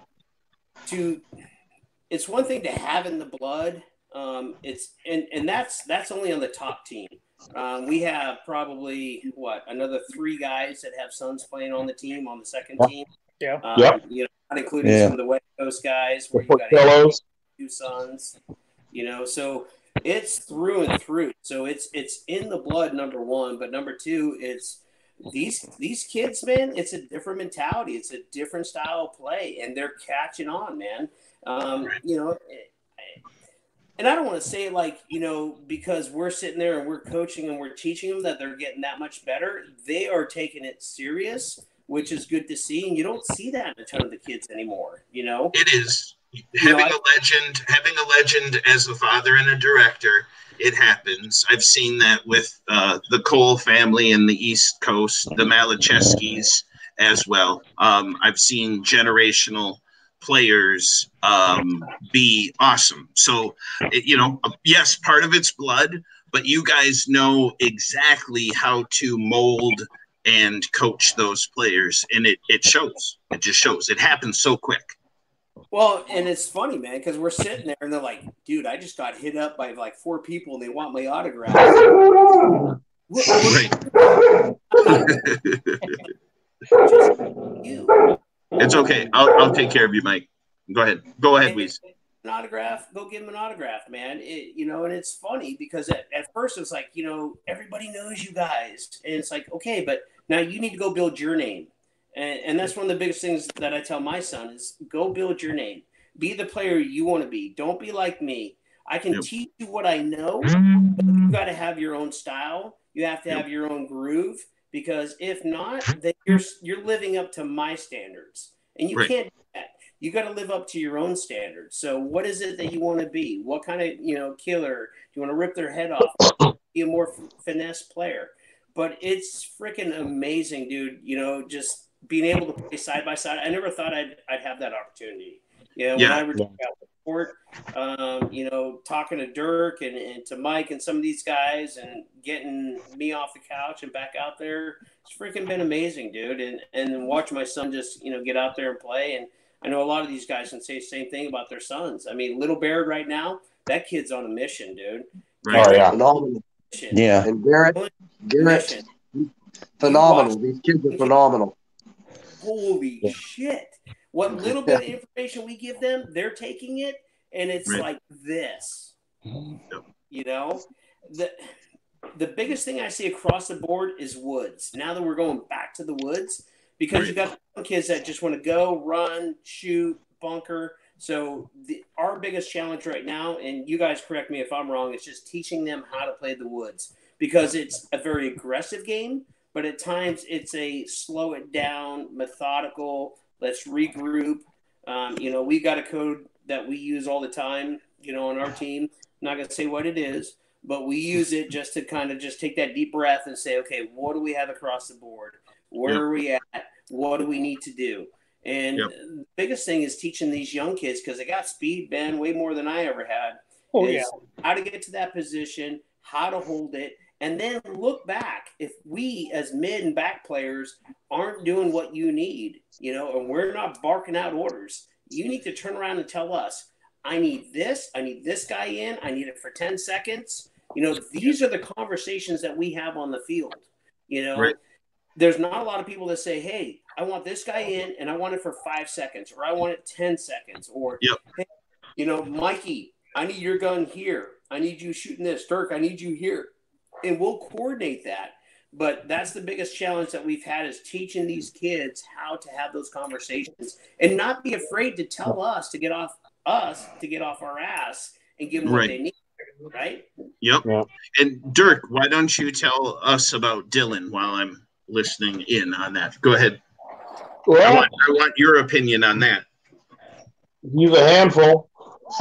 Speaker 6: to it's one thing to have in the blood. Um, it's and and that's that's only on the top team. Um, we have probably what another three guys that have sons playing on the team on the second team.
Speaker 5: Yeah.
Speaker 6: Um,
Speaker 4: Yep.
Speaker 6: You know, not including
Speaker 3: Yeah.
Speaker 6: some of the West Coast guys where you got
Speaker 4: Portillo's.
Speaker 6: two sons. You know, so it's through and through. So it's it's in the blood. Number one, but number two, it's these these kids, man. It's a different mentality. It's a different style of play, and they're catching on, man. Um, you know, and I don't want to say like you know because we're sitting there and we're coaching and we're teaching them that they're getting that much better. They are taking it serious, which is good to see. And you don't see that in a ton of the kids anymore. You know,
Speaker 1: it is having know, a legend, having a legend as a father and a director. It happens. I've seen that with uh, the Cole family in the East Coast, the Malacheskis as well. Um, I've seen generational players um, be awesome. So, it, you know, yes, part of it's blood, but you guys know exactly how to mold and coach those players, and it it shows. It just shows. It happens so quick.
Speaker 6: Well, and it's funny, man, because we're sitting there and they're like, "Dude, I just got hit up by like four people and they want my autograph." (laughs)
Speaker 1: It's okay. I'll, I'll take care of you, Mike. Go ahead. Go ahead, please.
Speaker 6: An autograph, go give him an autograph, man. It, you know, and it's funny because at, at first it's like, you know, everybody knows you guys. And it's like, okay, but now you need to go build your name. And, and that's one of the biggest things that I tell my son is go build your name. Be the player you want to be. Don't be like me. I can yep. teach you what I know, but you got to have your own style. You have to yep. have your own groove because if not, then you're you're living up to my standards, and you right. can't do that. You got to live up to your own standards. So, what is it that you want to be? What kind of you know killer? Do you want to rip their head off? (coughs) Be a more finesse player. But it's freaking amazing, dude. You know, just being able to play side by side. I never thought I'd I'd have that opportunity. You know, yeah. when I retired out sport, um, you know, talking to Dirk and, and to Mike and some of these guys and getting me off the couch and back out there, it's freaking been amazing, dude. And and watch my son just you know get out there and play. And I know a lot of these guys can say the same thing about their sons. I mean, little Baird right now, that kid's on a mission, dude.
Speaker 3: Right. Oh yeah. Phenomenal. Yeah.
Speaker 2: And Garrett, Garrett, phenomenal. These kids are phenomenal.
Speaker 6: Holy shit what (laughs) little bit of information we give them, they're taking it, and it's right. like this. You know, the the biggest thing I see across the board is woods. Now that we're going back to the woods, because right. you got kids that just want to go, run, shoot, bunker. So the, our biggest challenge right now, and you guys correct me if I'm wrong, is just teaching them how to play the woods because it's a very aggressive game, but at times it's a slow it down, methodical Let's regroup. Um, you know, we got a code that we use all the time, you know, on our team. I'm not going to say what it is, but we use it just to kind of just take that deep breath and say, okay, what do we have across the board? Where yep. are we at? What do we need to do? And yep. the biggest thing is teaching these young kids because they got speed, Ben, way more than I ever had. Oh, yeah. How to get to that position, how to hold it, and then look back. If we as mid and back players aren't doing what you need, you know, and we're not barking out orders, you need to turn around and tell us, I need this, I need this guy in, I need it for 10 seconds. You know, these are the conversations that we have on the field. You know, right. there's not a lot of people that say, Hey, I want this guy in and I want it for five seconds, or I want it 10 seconds, or, yep. hey, you know, Mikey, I need your gun here. I need you shooting this. Dirk, I need you here and we'll coordinate that. But that's the biggest challenge that we've had is teaching these kids how to have those conversations and not be afraid to tell us to get off us to get off our ass and give them right. what they need. Right.
Speaker 1: Yep. Yeah. And Dirk, why don't you tell us about Dylan while I'm listening in on that? Go ahead. Well, I want, I want your opinion on that.
Speaker 4: He's a handful. (laughs)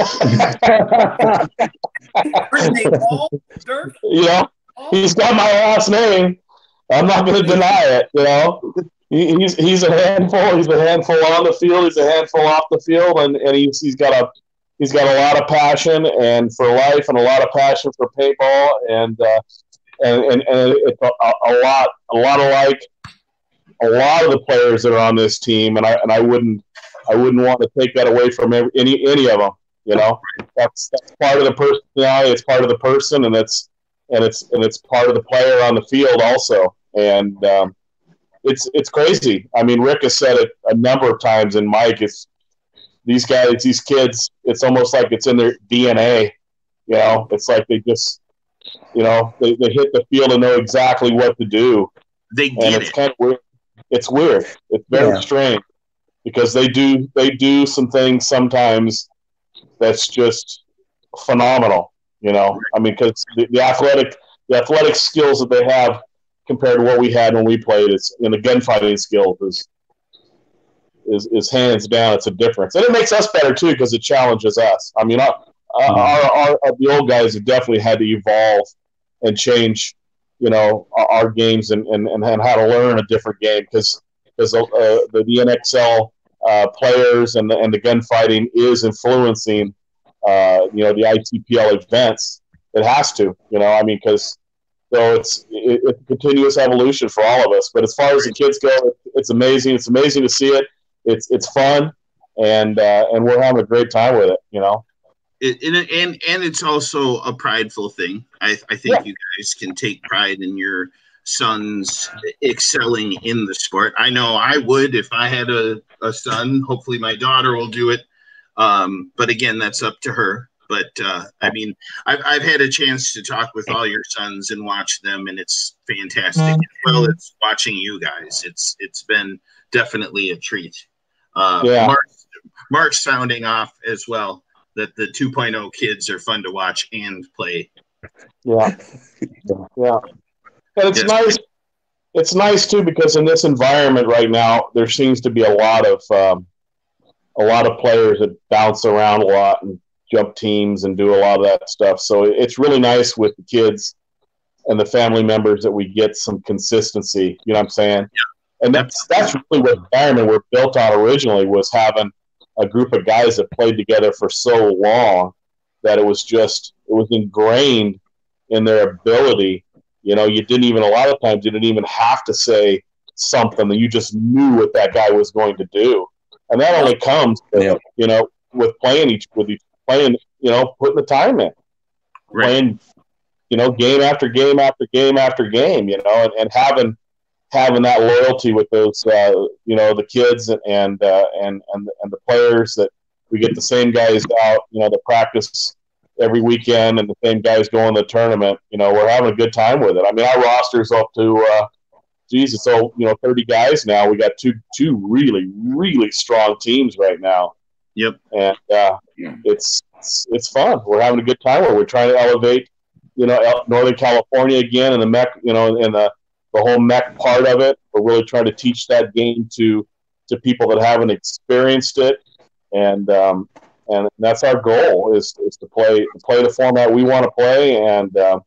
Speaker 4: you (laughs) know, he's got my last name. I'm not going to deny it. You know, he, he's he's a handful. He's a handful on the field. He's a handful off the field, and, and he's he's got a he's got a lot of passion and for life, and a lot of passion for paintball, and uh, and and, and it's a, a lot a lot of like a lot of the players that are on this team, and I and I wouldn't I wouldn't want to take that away from any any of them. You know, that's that's part of the personality. It's part of the person, and it's and it's and it's part of the player on the field also. And um, it's it's crazy. I mean, Rick has said it a number of times, and Mike, it's these guys, these kids. It's almost like it's in their DNA. You know, it's like they just, you know, they, they hit the field and know exactly what to do.
Speaker 1: They get
Speaker 4: and it's it. kind of weird. It's weird. It's very yeah. strange because they do they do some things sometimes that's just phenomenal. You know, I mean, because the, the, athletic the athletic skills that they have compared to what we had when we played. It's in the gunfighting skills is is is hands down. It's a difference, and it makes us better too because it challenges us. I mean, our, mm-hmm. our, our, the old guys have definitely had to evolve and change, you know, our, our games and, and, and how to learn a different game because because uh, the, the NXL uh, players and the, and the gunfighting is influencing, uh, you know, the ITPL events. It has to, you know, I mean, because so it's it, it's a continuous evolution for all of us. But as far as the kids go, it's amazing. It's amazing to see it. It's it's fun, and uh, and we're having a great time with it. You know.
Speaker 1: It, and, and and it's also a prideful thing. I, I think yeah. you guys can take pride in your sons excelling in the sport. I know I would if I had a, a son. Hopefully, my daughter will do it. Um, but again, that's up to her. But uh, I mean, I've, I've had a chance to talk with all your sons and watch them, and it's fantastic. Mm-hmm. Well, it's watching you guys. It's it's been definitely a treat. Uh, yeah. Mark, Mark's sounding off as well that the 2.0 kids are fun to watch and play.
Speaker 4: Yeah, (laughs) yeah, and it's yes. nice. It's nice too because in this environment right now, there seems to be a lot of um, a lot of players that bounce around a lot and jump teams and do a lot of that stuff. So it's really nice with the kids and the family members that we get some consistency. You know what I'm saying? Yeah. And that's that's really what environment we're built on originally was having a group of guys that played together for so long that it was just it was ingrained in their ability. You know, you didn't even a lot of times you didn't even have to say something that you just knew what that guy was going to do. And that only comes, you know, with playing each with each playing, you know, putting the time in, right. playing, you know, game after game after game after game, you know, and, and having having that loyalty with those, uh, you know, the kids and and, uh, and and and the players that we get the same guys out, you know, the practice every weekend and the same guys going to the tournament. You know, we're having a good time with it. I mean, our roster's up to. Uh, Jesus, so you know, thirty guys now. We got two two really really strong teams right now.
Speaker 1: Yep.
Speaker 4: And uh, yeah. it's, it's, it's fun. We're having a good time. Where we're trying to elevate, you know, Northern California again, and the mech, you know, and the the whole mech part of it. We're really trying to teach that game to to people that haven't experienced it, and um, and that's our goal is, is to play play the format we want to play and, uh,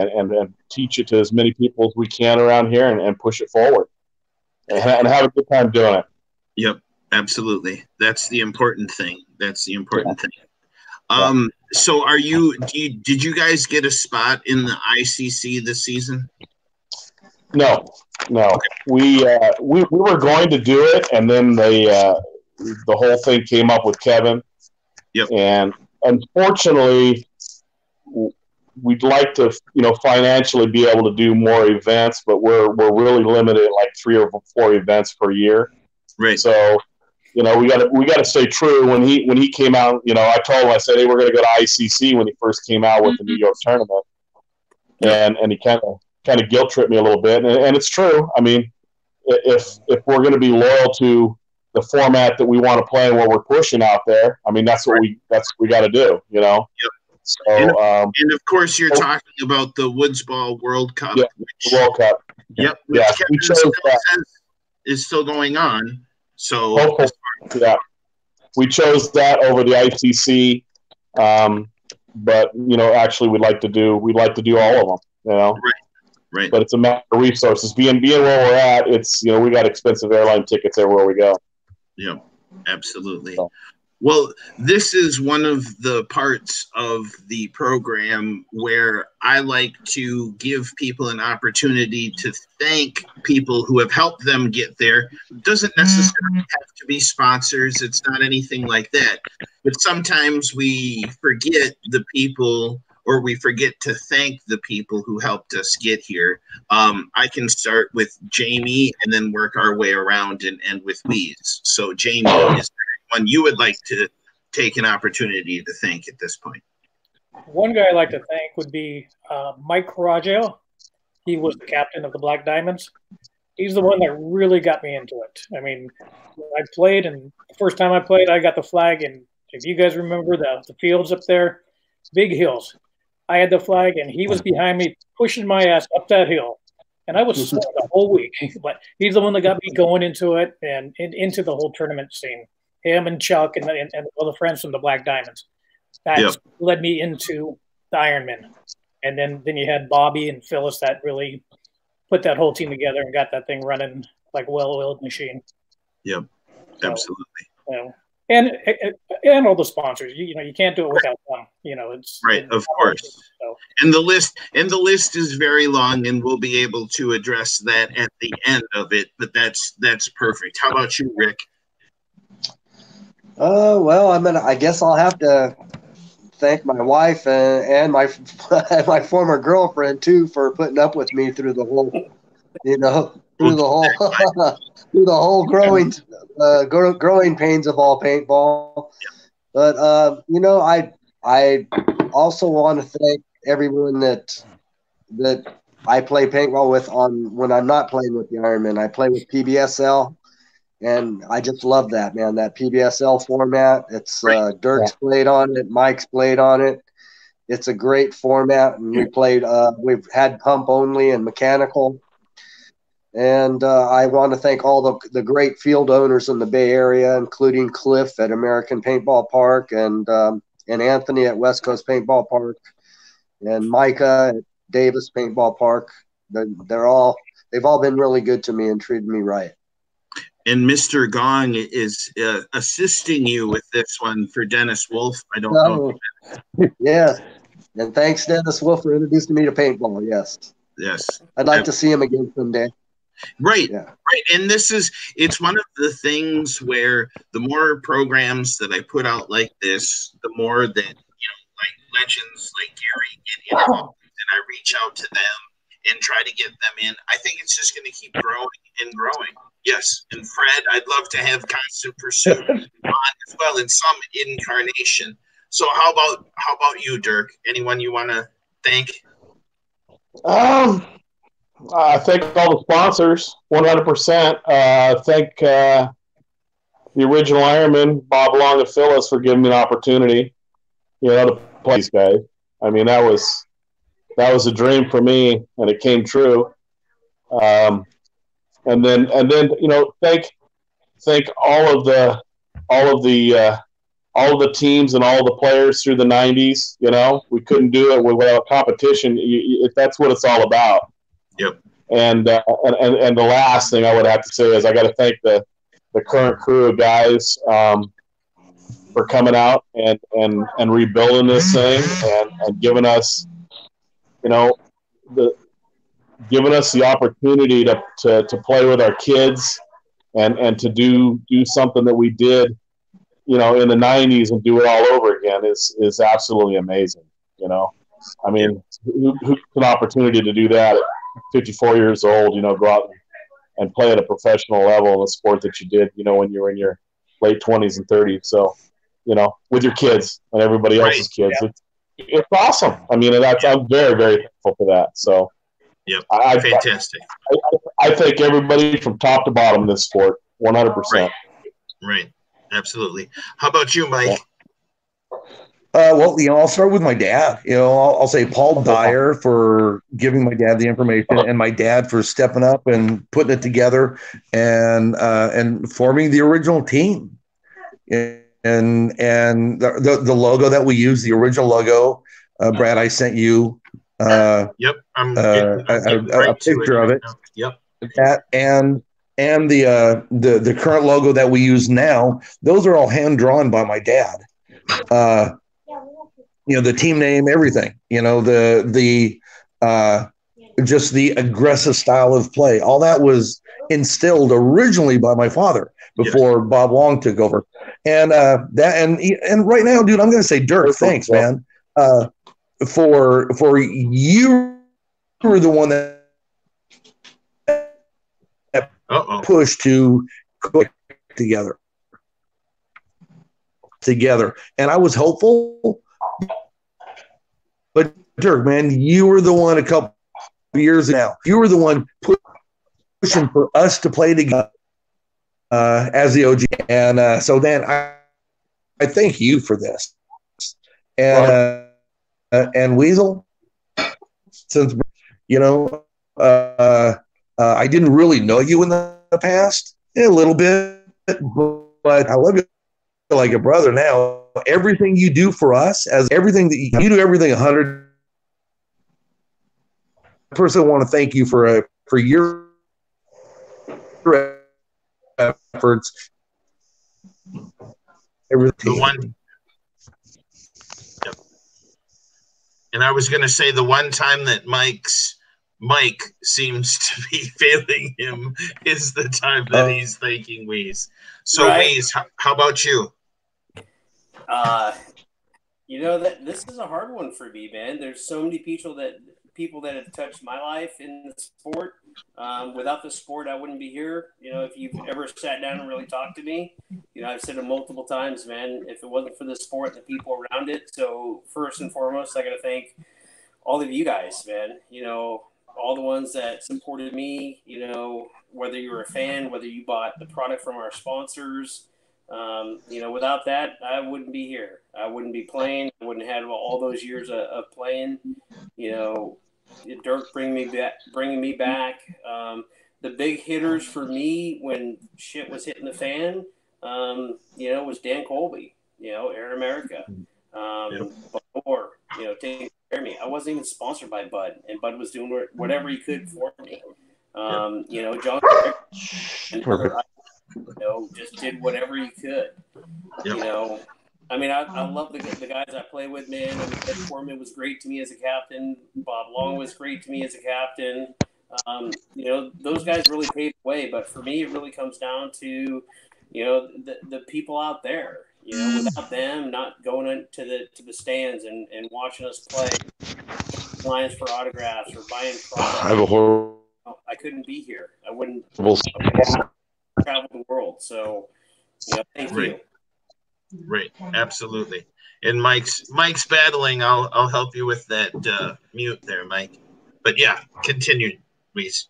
Speaker 4: and, and and teach it to as many people as we can around here and, and push it forward and, and have a good time doing it.
Speaker 1: Yep. Absolutely. That's the important thing. That's the important yeah. thing. Um, so are you, you, did you guys get a spot in the ICC this season?
Speaker 4: No, no. Okay. We, uh, we, we were going to do it and then they, uh, the whole thing came up with Kevin.
Speaker 1: Yep.
Speaker 4: And unfortunately, we'd like to, you know, financially be able to do more events, but we're we're really limited like three or four events per year.
Speaker 1: Right.
Speaker 4: So you know, we got to we got to stay true. When he when he came out, you know, I told him I said, "Hey, we're going to go to ICC." When he first came out with the New mm-hmm. York tournament, and and he kind of kind of guilt tripped me a little bit, and, and it's true. I mean, if if we're going to be loyal to the format that we want to play and what we're pushing out there, I mean, that's what we that's what we got to do. You know.
Speaker 1: Yep. So, and, um, and, of course, you're oh, talking about the Woods Ball World Cup.
Speaker 4: Yeah, which, World Cup.
Speaker 1: Yep. Which yeah, Kevin is still going on. So
Speaker 4: yeah, we chose that over the ICC. Um, but you know, actually, we'd like to do we'd like to do all of them. You know,
Speaker 1: right, right.
Speaker 4: But it's a matter of resources. Being being where we're at, it's you know we got expensive airline tickets everywhere we go.
Speaker 1: Yeah, absolutely. So. Well, this is one of the parts of the program where I like to give people an opportunity to thank people who have helped them get there. It doesn't necessarily mm-hmm. have to be sponsors, it's not anything like that. But sometimes we forget the people or we forget to thank the people who helped us get here. Um, I can start with Jamie and then work our way around and end with Weeze. So, Jamie, is one you would like to take an opportunity to thank at this point?
Speaker 5: One guy I'd like to thank would be uh, Mike Coraggio. He was the captain of the Black Diamonds. He's the one that really got me into it. I mean, I played, and the first time I played, I got the flag. And if you guys remember the, the fields up there, big hills, I had the flag, and he was behind me, pushing my ass up that hill. and I was sore the whole week. (laughs) But he's the one that got me going into it and, and into the whole tournament scene. Him and Chuck and, and, and all the friends from the Black Diamonds. That yep. led me into the Ironman. And then then you had Bobby and Phyllis that really put that whole team together and got that thing running like a well-oiled machine.
Speaker 1: Yep, so, absolutely.
Speaker 5: You know, and and all the sponsors. You, you, know, you can't do it without them. You know, it's
Speaker 1: right,
Speaker 5: it's
Speaker 1: of course. So. And the list and the list is very long, and we'll be able to address that at the end of it. But that's that's perfect. How about you, Rick?
Speaker 2: Uh, well, I mean, I guess I'll have to thank my wife and, and my (laughs) my former girlfriend too for putting up with me through the whole, you know, through the whole (laughs) through the whole growing uh, growing pains of all paintball. But uh, you know, I I also want to thank everyone that that I play paintball with on when I'm not playing with the Ironman. I play with PBSL and I just love that man. That PBSL format. It's uh, Dirk's yeah. played on it, Mike's played on it. It's a great format, and we played. Uh, we've had pump only and mechanical. And uh, I want to thank all the the great field owners in the Bay Area, including Cliff at American Paintball Park and um, and Anthony at West Coast Paintball Park, and Micah at Davis Paintball Park. They're, they're all they've all been really good to me and treated me right
Speaker 1: and Mr. Gong is uh, assisting you with this one for Dennis Wolf. I don't oh,
Speaker 2: know. yeah, and thanks, Dennis Wolf, for introducing me to paintball. Yes,
Speaker 1: yes,
Speaker 2: I'd like to see him again someday.
Speaker 1: Right, yeah. right, and this is it's one of the things where the more programs that I put out like this, the more that you know, like legends like Gary get involved, and I reach out to them and try to get them in. I think it's just going to keep growing and growing. Yes, and Fred, I'd love to have Constant Pursuit on as well in some incarnation. So how about how about you, Dirk? Anyone you want to thank?
Speaker 4: Um, I thank all the sponsors, one hundred percent. Uh, thank uh, the original Ironman, Bob Long and Phyllis, for giving me an opportunity. You know, to play these guys. I mean, that was that was a dream for me, and it came true. Um, and then and then you know thank thank all of the all of the uh, all of the teams and all the players through the 90s you know? We couldn't do it without competition. You, that's what it's all about.
Speaker 1: Yep.
Speaker 4: And, uh, and, and and the last thing i would have to say is i got to thank the the current crew of guys um, for coming out and and and rebuilding this thing and, and giving us you know the given us the opportunity to, to, to play with our kids and, and to do, do something that we did, you know, in the 90s and do it all over again is, is absolutely amazing. You know, I mean, who, who an opportunity to do that at 54 years old, you know, go out and play at a professional level in a sport that you did, you know, when you were in your late 20s and 30s. So, you know, with your kids and everybody else's kids. Yeah. It's, it's awesome. I mean, that's, I'm very, very thankful for that. So,
Speaker 1: Yep. I, Fantastic.
Speaker 4: I, I, thank everybody from top to bottom in this sport, 100%.
Speaker 1: Right. right. Absolutely. How about you, Mike?
Speaker 3: Uh, well, you know, I'll start with my dad. You know, I'll, I'll, say Paul Dyer for giving my dad the information, and my dad for stepping up and putting it together, and uh, and forming the original team, and and the, the, the logo that we use, the original logo. Uh, Brad, I sent you uh,
Speaker 1: yep,
Speaker 3: I'm uh, a, a, a, picture of it.
Speaker 1: Yep.
Speaker 3: That and and the uh, the the current logo that we use now, those are all hand drawn by my dad. Uh, you know the team name, everything. You know the the uh, just the aggressive style of play. All that was instilled originally by my father before yes. Bob Long took over. And uh, that and and right now, dude, I'm going to say Dirk. Thanks, man. Uh, for for you were the one that Uh-oh. pushed to cook together. Together. And i was hopeful. But Dirk, man you were the one a couple years now you were the one pushing for us to play together uh, as the og and uh, so then i i thank you for this. And uh, uh, and Weasel, since you know, uh, uh, I didn't really know you in the past, a little bit, but I love you like a brother now. Everything you do for us, as everything that you, you do, everything a hundred. First, I want to thank you for uh, for your efforts.
Speaker 1: Everything. The one. And I was going to say the one time that Mike's Mike seems to be (laughs) failing him is the time that uh, he's thanking Weeze. So, right. Weeze, how, how, about you?
Speaker 6: Uh, you know that this is a hard one for me, man. There's so many people that people that have touched my life in the sport. Um, without the sport, I wouldn't be here. You know, if you've ever sat down and really talked to me, you know, I've said it multiple times, man. If it wasn't for the sport, the people around it. So first and foremost, I got to thank all of you guys, man. You know, all the ones that supported me, you know, whether you were a fan, whether you bought the product from our sponsors, um, you know, without that, I wouldn't be here. I wouldn't be playing. I wouldn't have all those years of, of playing. You know, Dirk bringing me back, bringing me back. Um, the big hitters for me when shit was hitting the fan, um, you know, was Dan Colby. You know, Air America, um, yep. Before, you know, taking care of me. I wasn't even sponsored by Bud, and Bud was doing whatever he could for me. Um, you know, John, and you know, just did whatever he could. Yep. You know, I mean, I, I love the, the guys I play with, man. I mean, Ed Foreman was great to me as a captain. Bob Long was great to me as a captain. Um, you know, those guys really paved the way. But for me, it really comes down to, you know, the, the people out there. You know, without them not going into the to the stands and, and watching us play, lines for autographs or buying products, (sighs)
Speaker 3: I have a horrible.
Speaker 6: I couldn't be here. I wouldn't, I wouldn't travel the world. So, you know, thank
Speaker 1: right. you. Right, absolutely. And Mike's Mike's battling. I'll I'll help you with that uh, mute there, Mike. But yeah, continue, please.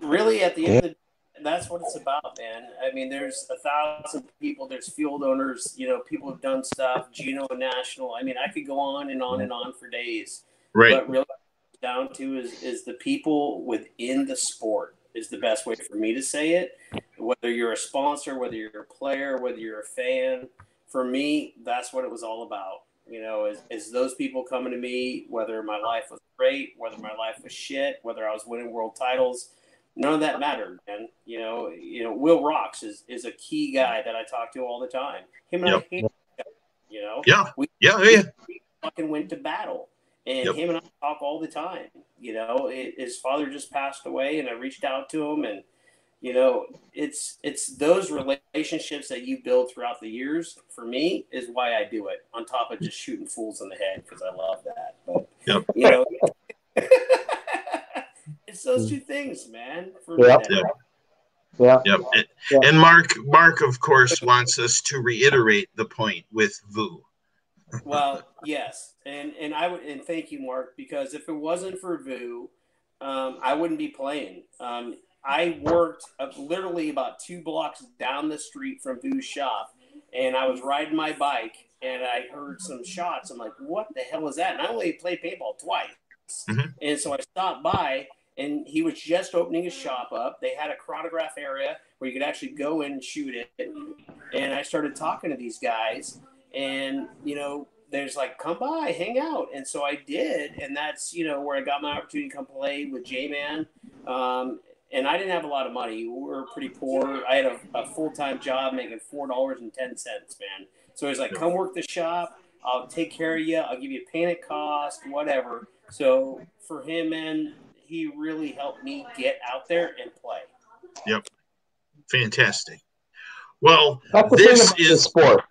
Speaker 6: Really, at the end of the that's what it's about, man. I mean, there's a thousand people. There's field owners. You know, people have done stuff. Gino National. I mean, I could go on and on and on for days.
Speaker 1: Right.
Speaker 6: But really, down to is is the people within the sport is the best way for me to say it. Whether you're a sponsor, whether you're a player, whether you're a fan, for me, that's what it was all about. You know, is, is those people coming to me, whether my life was great, whether my life was shit, whether I was winning world titles none of that mattered, man. You know, you know, Will Rocks is, is a key guy that I talk to all the time. Him and yep. I, you know,
Speaker 1: yeah, we, yeah, yeah.
Speaker 6: We fucking went to battle, and yep. him and I talk all the time. You know, it, his father just passed away, and I reached out to him, and you know, it's it's those relationships that you build throughout the years. For me, is why I do it. On top of just shooting fools in the head because I love that. But
Speaker 1: yep.
Speaker 6: you know. (laughs) It's those two things, man. yeah.
Speaker 3: yeah. Yeah.
Speaker 1: Yep. And, yeah. and Mark, Mark, of course, wants us to reiterate the point with Vu.
Speaker 6: well, yes, and and I would and thank you, Mark, because if it wasn't for Vu, um, I wouldn't be playing. Um, I worked uh, literally about two blocks down the street from Vu's shop, and I was riding my bike, and I heard some shots. I'm like, "What the hell is that?" And I only played paintball twice, mm-hmm. and so I stopped by and he was just opening his shop up. They had a chronograph area where you could actually go in and shoot it. And I started talking to these guys, and you know, there's like, come by, hang out. And so I did, and that's you know where I got my opportunity to come play with J Man. Um, and I didn't have a lot of money. We were pretty poor. I had a, a full time job making four dollars and ten cents, man. So he's like, come work the shop. I'll take care of you. I'll give you a panic cost, whatever. So for him, man, he really helped me get out there and play.
Speaker 1: Yep. Fantastic. Well, that's the this thing about is
Speaker 4: sport.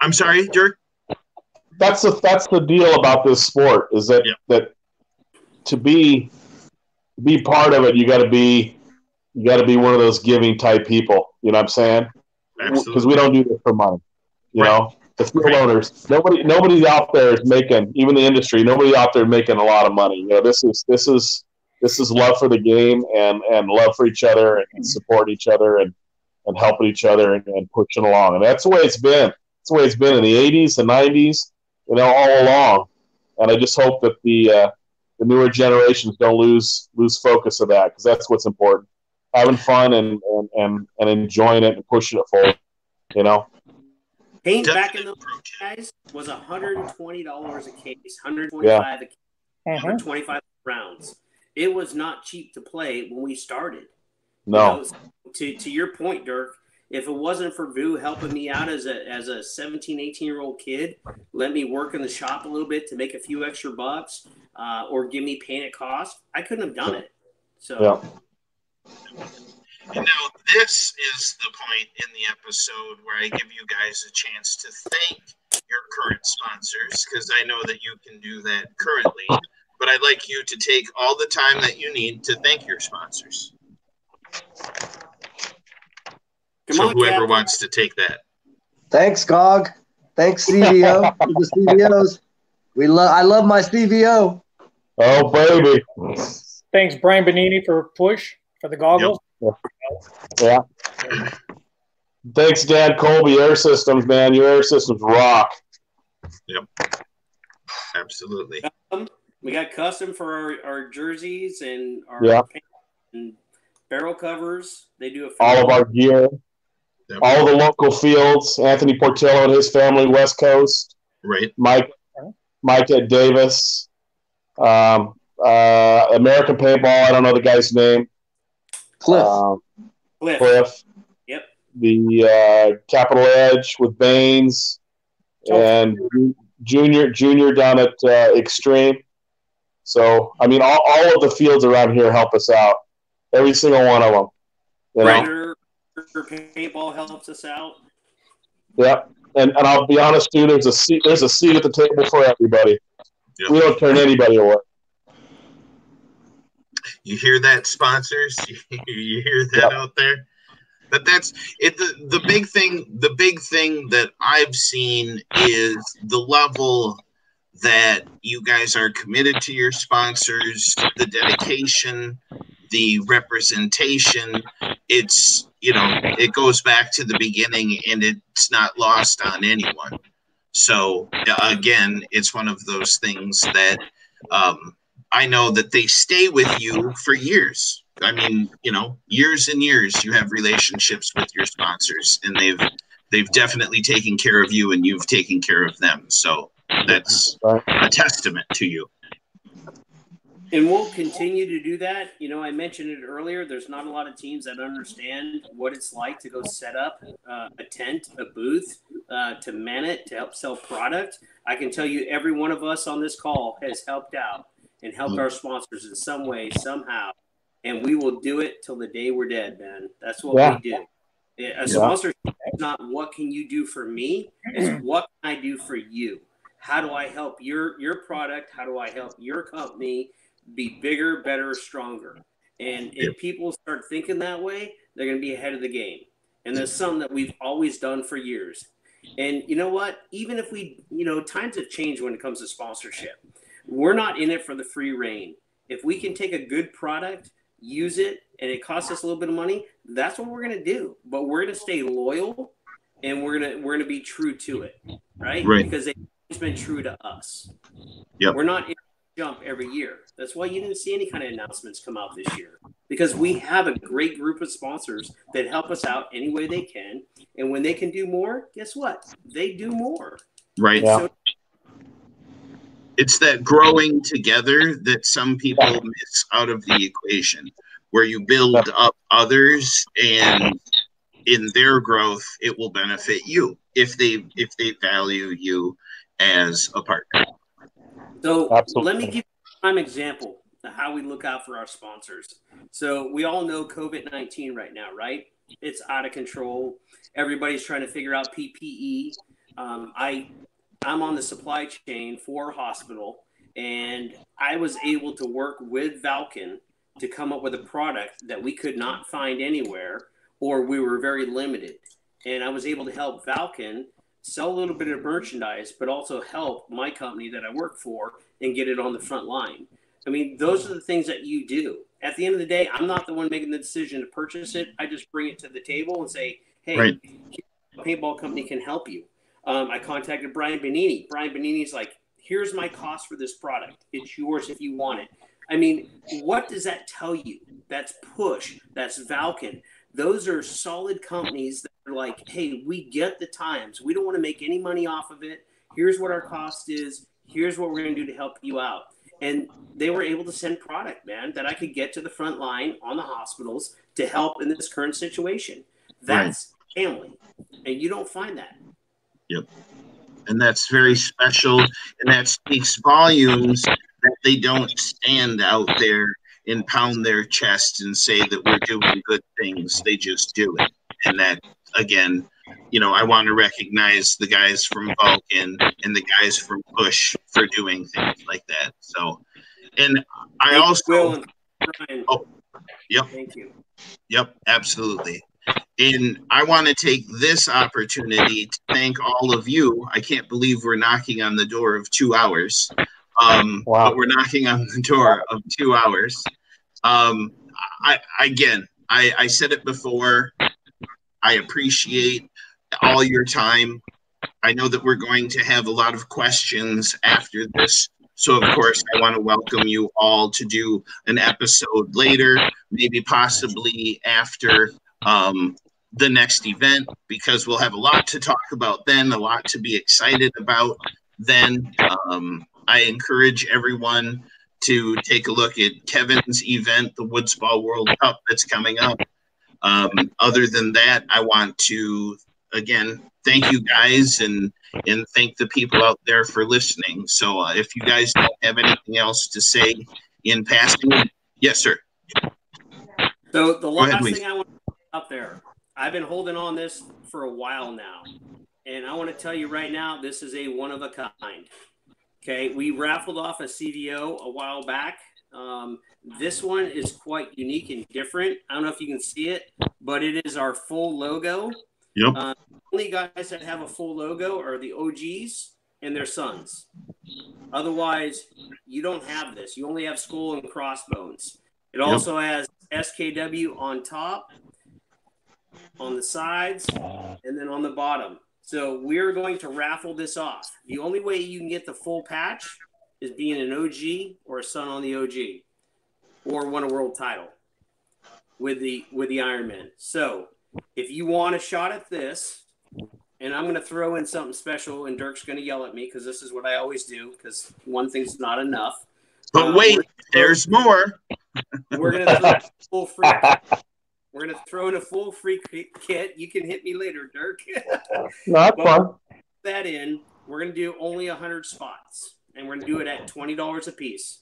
Speaker 1: I'm sorry, Dirk.
Speaker 4: That's the that's the deal about this sport is that yep. that to be be part of it, you got to be you got to be one of those giving type people. You know what I'm saying? Because we don't do this for money. You right. know, the field right. owners. Nobody nobody out there is making even the industry. Nobody out there making a lot of money. You know, this is this is this is love for the game and, and love for each other and support each other and, and helping each other and, and pushing along. And that's the way it's been. That's the way it's been in the 80s, the 90s, you know, all along. And I just hope that the uh, the newer generations don't lose lose focus of that because that's what's important. Having fun and, and, and, and enjoying it and pushing it forward. You know.
Speaker 6: Paint back in the guys was $120 a case, 125 yeah. a case, uh-huh. 125 rounds. It was not cheap to play when we started.
Speaker 4: No. You know,
Speaker 6: to, to your point, Dirk, if it wasn't for Vu helping me out as a as a 17, 18 year old kid, let me work in the shop a little bit to make a few extra bucks, uh, or give me paint at cost, I couldn't have done it. So.
Speaker 4: Yeah.
Speaker 1: And now this is the point in the episode where I give you guys a chance to thank your current sponsors because I know that you can do that currently. But I'd like you to take all the time that you need to thank your sponsors. Come so on, whoever Captain. wants to take that.
Speaker 2: Thanks, Gog. Thanks, CVO. (laughs) the CVOs. We love. I love my CVO.
Speaker 4: Oh baby.
Speaker 5: Thanks, Brian Benini, for push for the goggles.
Speaker 4: Yep. Yeah. Thanks, Dan Colby, Air Systems, man. Your air systems rock.
Speaker 1: Yep. Absolutely.
Speaker 6: Um, we got custom for our, our jerseys and our
Speaker 4: yeah.
Speaker 6: and barrel covers. They do
Speaker 4: a all of our gear. Yep. All the local fields. Anthony Portillo and his family, West Coast.
Speaker 1: Right.
Speaker 4: Mike, Mike at Davis. Um, uh, American Paintball. I don't know the guy's name.
Speaker 2: Cliff. Um,
Speaker 6: Cliff.
Speaker 4: Cliff.
Speaker 6: Yep.
Speaker 4: The uh, Capital Edge with Baines and Junior Junior down at uh, Extreme. So I mean, all, all of the fields around here help us out. Every single one of them.
Speaker 6: You know? Paintball helps us out.
Speaker 4: Yep. And, and I'll be honest, too. There's a seat. There's a seat at the table for everybody. Yep. We don't turn anybody away.
Speaker 1: You hear that, sponsors? (laughs) you hear that out there? But that's it. The, the big thing, the big thing that I've seen is the level that you guys are committed to your sponsors, the dedication, the representation. It's, you know, it goes back to the beginning and it's not lost on anyone. So, again, it's one of those things that um, I know that they stay with you for years. I mean, you know, years and years you have relationships with your sponsors and they've they've definitely taken care of you and you've taken care of them. So that's a testament to you.
Speaker 6: And we'll continue to do that. You know, I mentioned it earlier. There's not a lot of teams that understand what it's like to go set up uh, a tent, a booth, uh, to man it, to help sell product. I can tell you, every one of us on this call has helped out and helped mm-hmm. our sponsors in some way, somehow. And we will do it till the day we're dead, man. That's what yeah. we do. A yeah. sponsor is not what can you do for me, it's (clears throat) what can I do for you. How do I help your your product? How do I help your company be bigger, better, stronger? And if people start thinking that way, they're going to be ahead of the game. And that's something that we've always done for years. And you know what? Even if we, you know, times have changed when it comes to sponsorship. We're not in it for the free reign. If we can take a good product, use it, and it costs us a little bit of money, that's what we're going to do. But we're going to stay loyal and we're going to we're going to be true to it, right?
Speaker 1: Right.
Speaker 6: Because they've been true to us.
Speaker 1: Yep.
Speaker 6: We're not jump every year. That's why you didn't see any kind of announcements come out this year because we have a great group of sponsors that help us out any way they can. And when they can do more, guess what? They do more.
Speaker 1: Right. Yeah. So it's that growing together that some people miss out of the equation where you build up others and in their growth it will benefit you if they if they value you as a partner
Speaker 6: so Absolutely. let me give you a prime example of how we look out for our sponsors so we all know covid-19 right now right it's out of control everybody's trying to figure out ppe um, i I'm on the supply chain for a hospital, and I was able to work with Valken to come up with a product that we could not find anywhere, or we were very limited. And I was able to help Valken sell a little bit of merchandise, but also help my company that I work for and get it on the front line. I mean, those are the things that you do. At the end of the day, I'm not the one making the decision to purchase it. I just bring it to the table and say, hey, right. paintball company can help you. Um, I contacted Brian Benini. Brian Benini's like, here's my cost for this product. It's yours if you want it. I mean, what does that tell you? That's Push, that's Valken. Those are solid companies that are like, hey, we get the times. We don't want to make any money off of it. Here's what our cost is. Here's what we're going to do to help you out. And they were able to send product, man, that I could get to the front line on the hospitals to help in this current situation. That's right. family. And you don't find that.
Speaker 1: Yep. And that's very special. And that speaks volumes that they don't stand out there and pound their chest and say that we're doing good things. They just do it. And that, again, you know, I want to recognize the guys from Valken and the guys from Push for doing things like that. So, and I Thank also, oh, yep.
Speaker 6: Thank you.
Speaker 1: Yep, absolutely. And I want to take this opportunity to thank all of you. I can't believe we're knocking on the door of two hours. Um, wow. But we're knocking on the door of two hours. Um, I, again, I, I said it before. I appreciate all your time. I know that we're going to have a lot of questions after this. So, of course, I want to welcome you all to do an episode later, maybe possibly after um, the next event, because we'll have a lot to talk about then, a lot to be excited about then. Um, I encourage everyone to take a look at Kevin's event, the Woodsball World Cup that's coming up. Um, other than that, I want to again thank you guys and and thank the people out there for listening. So uh, if you guys don't have anything else to say in passing, yes, sir.
Speaker 6: So the last ahead, thing I want to put out there, I've been holding on this for a while now, and I want to tell you right now, this is a one of a kind. Okay, we raffled off a CVO a while back. Um, this one is quite unique and different. I don't know if you can see it, but it is our full logo.
Speaker 1: Yep. Uh,
Speaker 6: only guys that have a full logo are the OGs and their sons. Otherwise, you don't have this. You only have skull and crossbones. It yep. also has SKW on top, on the sides, and then on the bottom. So we're going to raffle this off. The only way you can get the full patch is being an OG or a son on the OG or won a world title with the with the IronMen. So if you want a shot at this, and I'm going to throw in something special, and Dirk's going to yell at me because this is what I always do because one thing's not enough.
Speaker 1: But uh, wait, there's more. (laughs)
Speaker 6: We're going to throw full free (laughs) we're gonna throw in a full free kit. You can hit me later, Dirk. (laughs)
Speaker 4: Not fun.
Speaker 6: That in, we're gonna do only hundred spots, and we're gonna do it at twenty dollars a piece.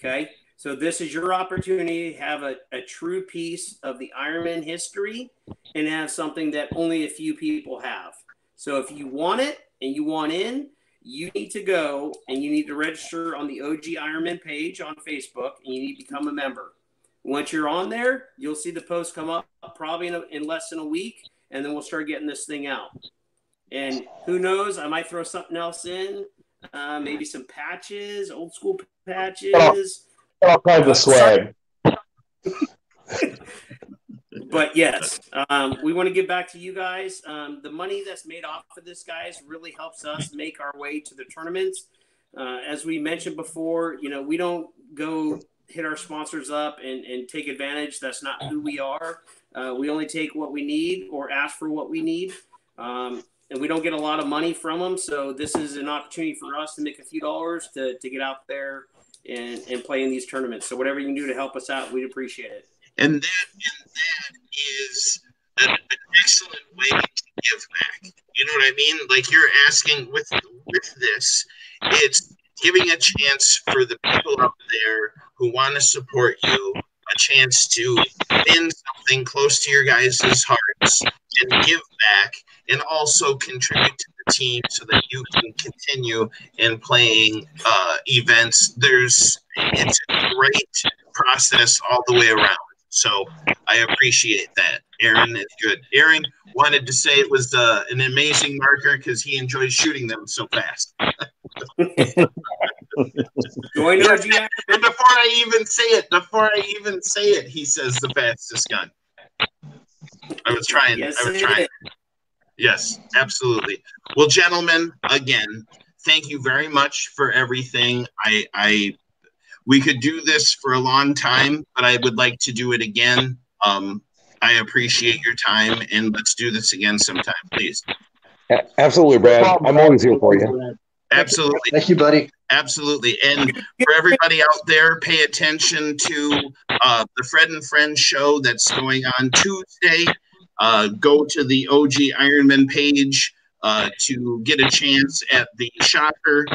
Speaker 6: Okay, so this is your opportunity to have a, a true piece of the IronMen history and have something that only a few people have. So if you want it and you want in, you need to go and you need to register on the OG IronMen page on Facebook and you need to become a member. Once you're on there, you'll see the post come up probably in, a, in less than a week, and then we'll start getting this thing out. And who knows, I might throw something else in, uh, maybe some patches, old school patches.
Speaker 4: All kinds of swag. (laughs)
Speaker 6: but yes, um, we want to give back to you guys. Um, the money that's made off of this, guys, really helps us make our way to the tournaments. Uh, as we mentioned before, you know, we don't go hit our sponsors up and, and take advantage. That's not who we are. Uh, we only take what we need or ask for what we need. Um, and we don't get a lot of money from them. So this is an opportunity for us to make a few dollars to, to get out there and, and play in these tournaments. So whatever you can do to help us out, we'd appreciate it.
Speaker 1: And that, and that is an, excellent way to give back. You know what I mean? Like you're asking with with this, it's giving a chance for the people out there who want to support you a chance to win something close to your guys' hearts and give back and also contribute to the team so that you can continue in playing uh, events. There's it's a great process all the way around. So I appreciate that. Aaron is good. Aaron wanted to say it was uh, an amazing marker because he enjoys shooting them so fast.
Speaker 6: Join
Speaker 1: and before I even say it, before I even say it, he says the fastest gun. I was trying. Yes, I was trying. Yes, absolutely. Well, gentlemen, again, thank you very much for everything. I, I, we could do this for a long time, but I would like to do it again. Um, I appreciate your time, and let's do this again sometime, please.
Speaker 3: Absolutely, Brad. I'm always here for you.
Speaker 1: Absolutely.
Speaker 2: Thank you, buddy.
Speaker 1: Absolutely. And for everybody out there, pay attention to uh, the Fred and Friends show that's going on Tuesday. Uh, go to the OG IronMen page uh, to get a chance at the shocker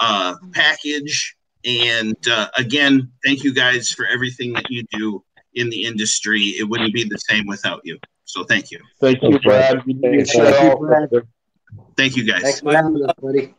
Speaker 1: uh, package. And uh, again, thank you guys for everything that you do in the industry. It wouldn't be the same without you. So thank you.
Speaker 4: Thank you, Brad.
Speaker 1: Thank you, guys.
Speaker 2: Thanks for having us, buddy.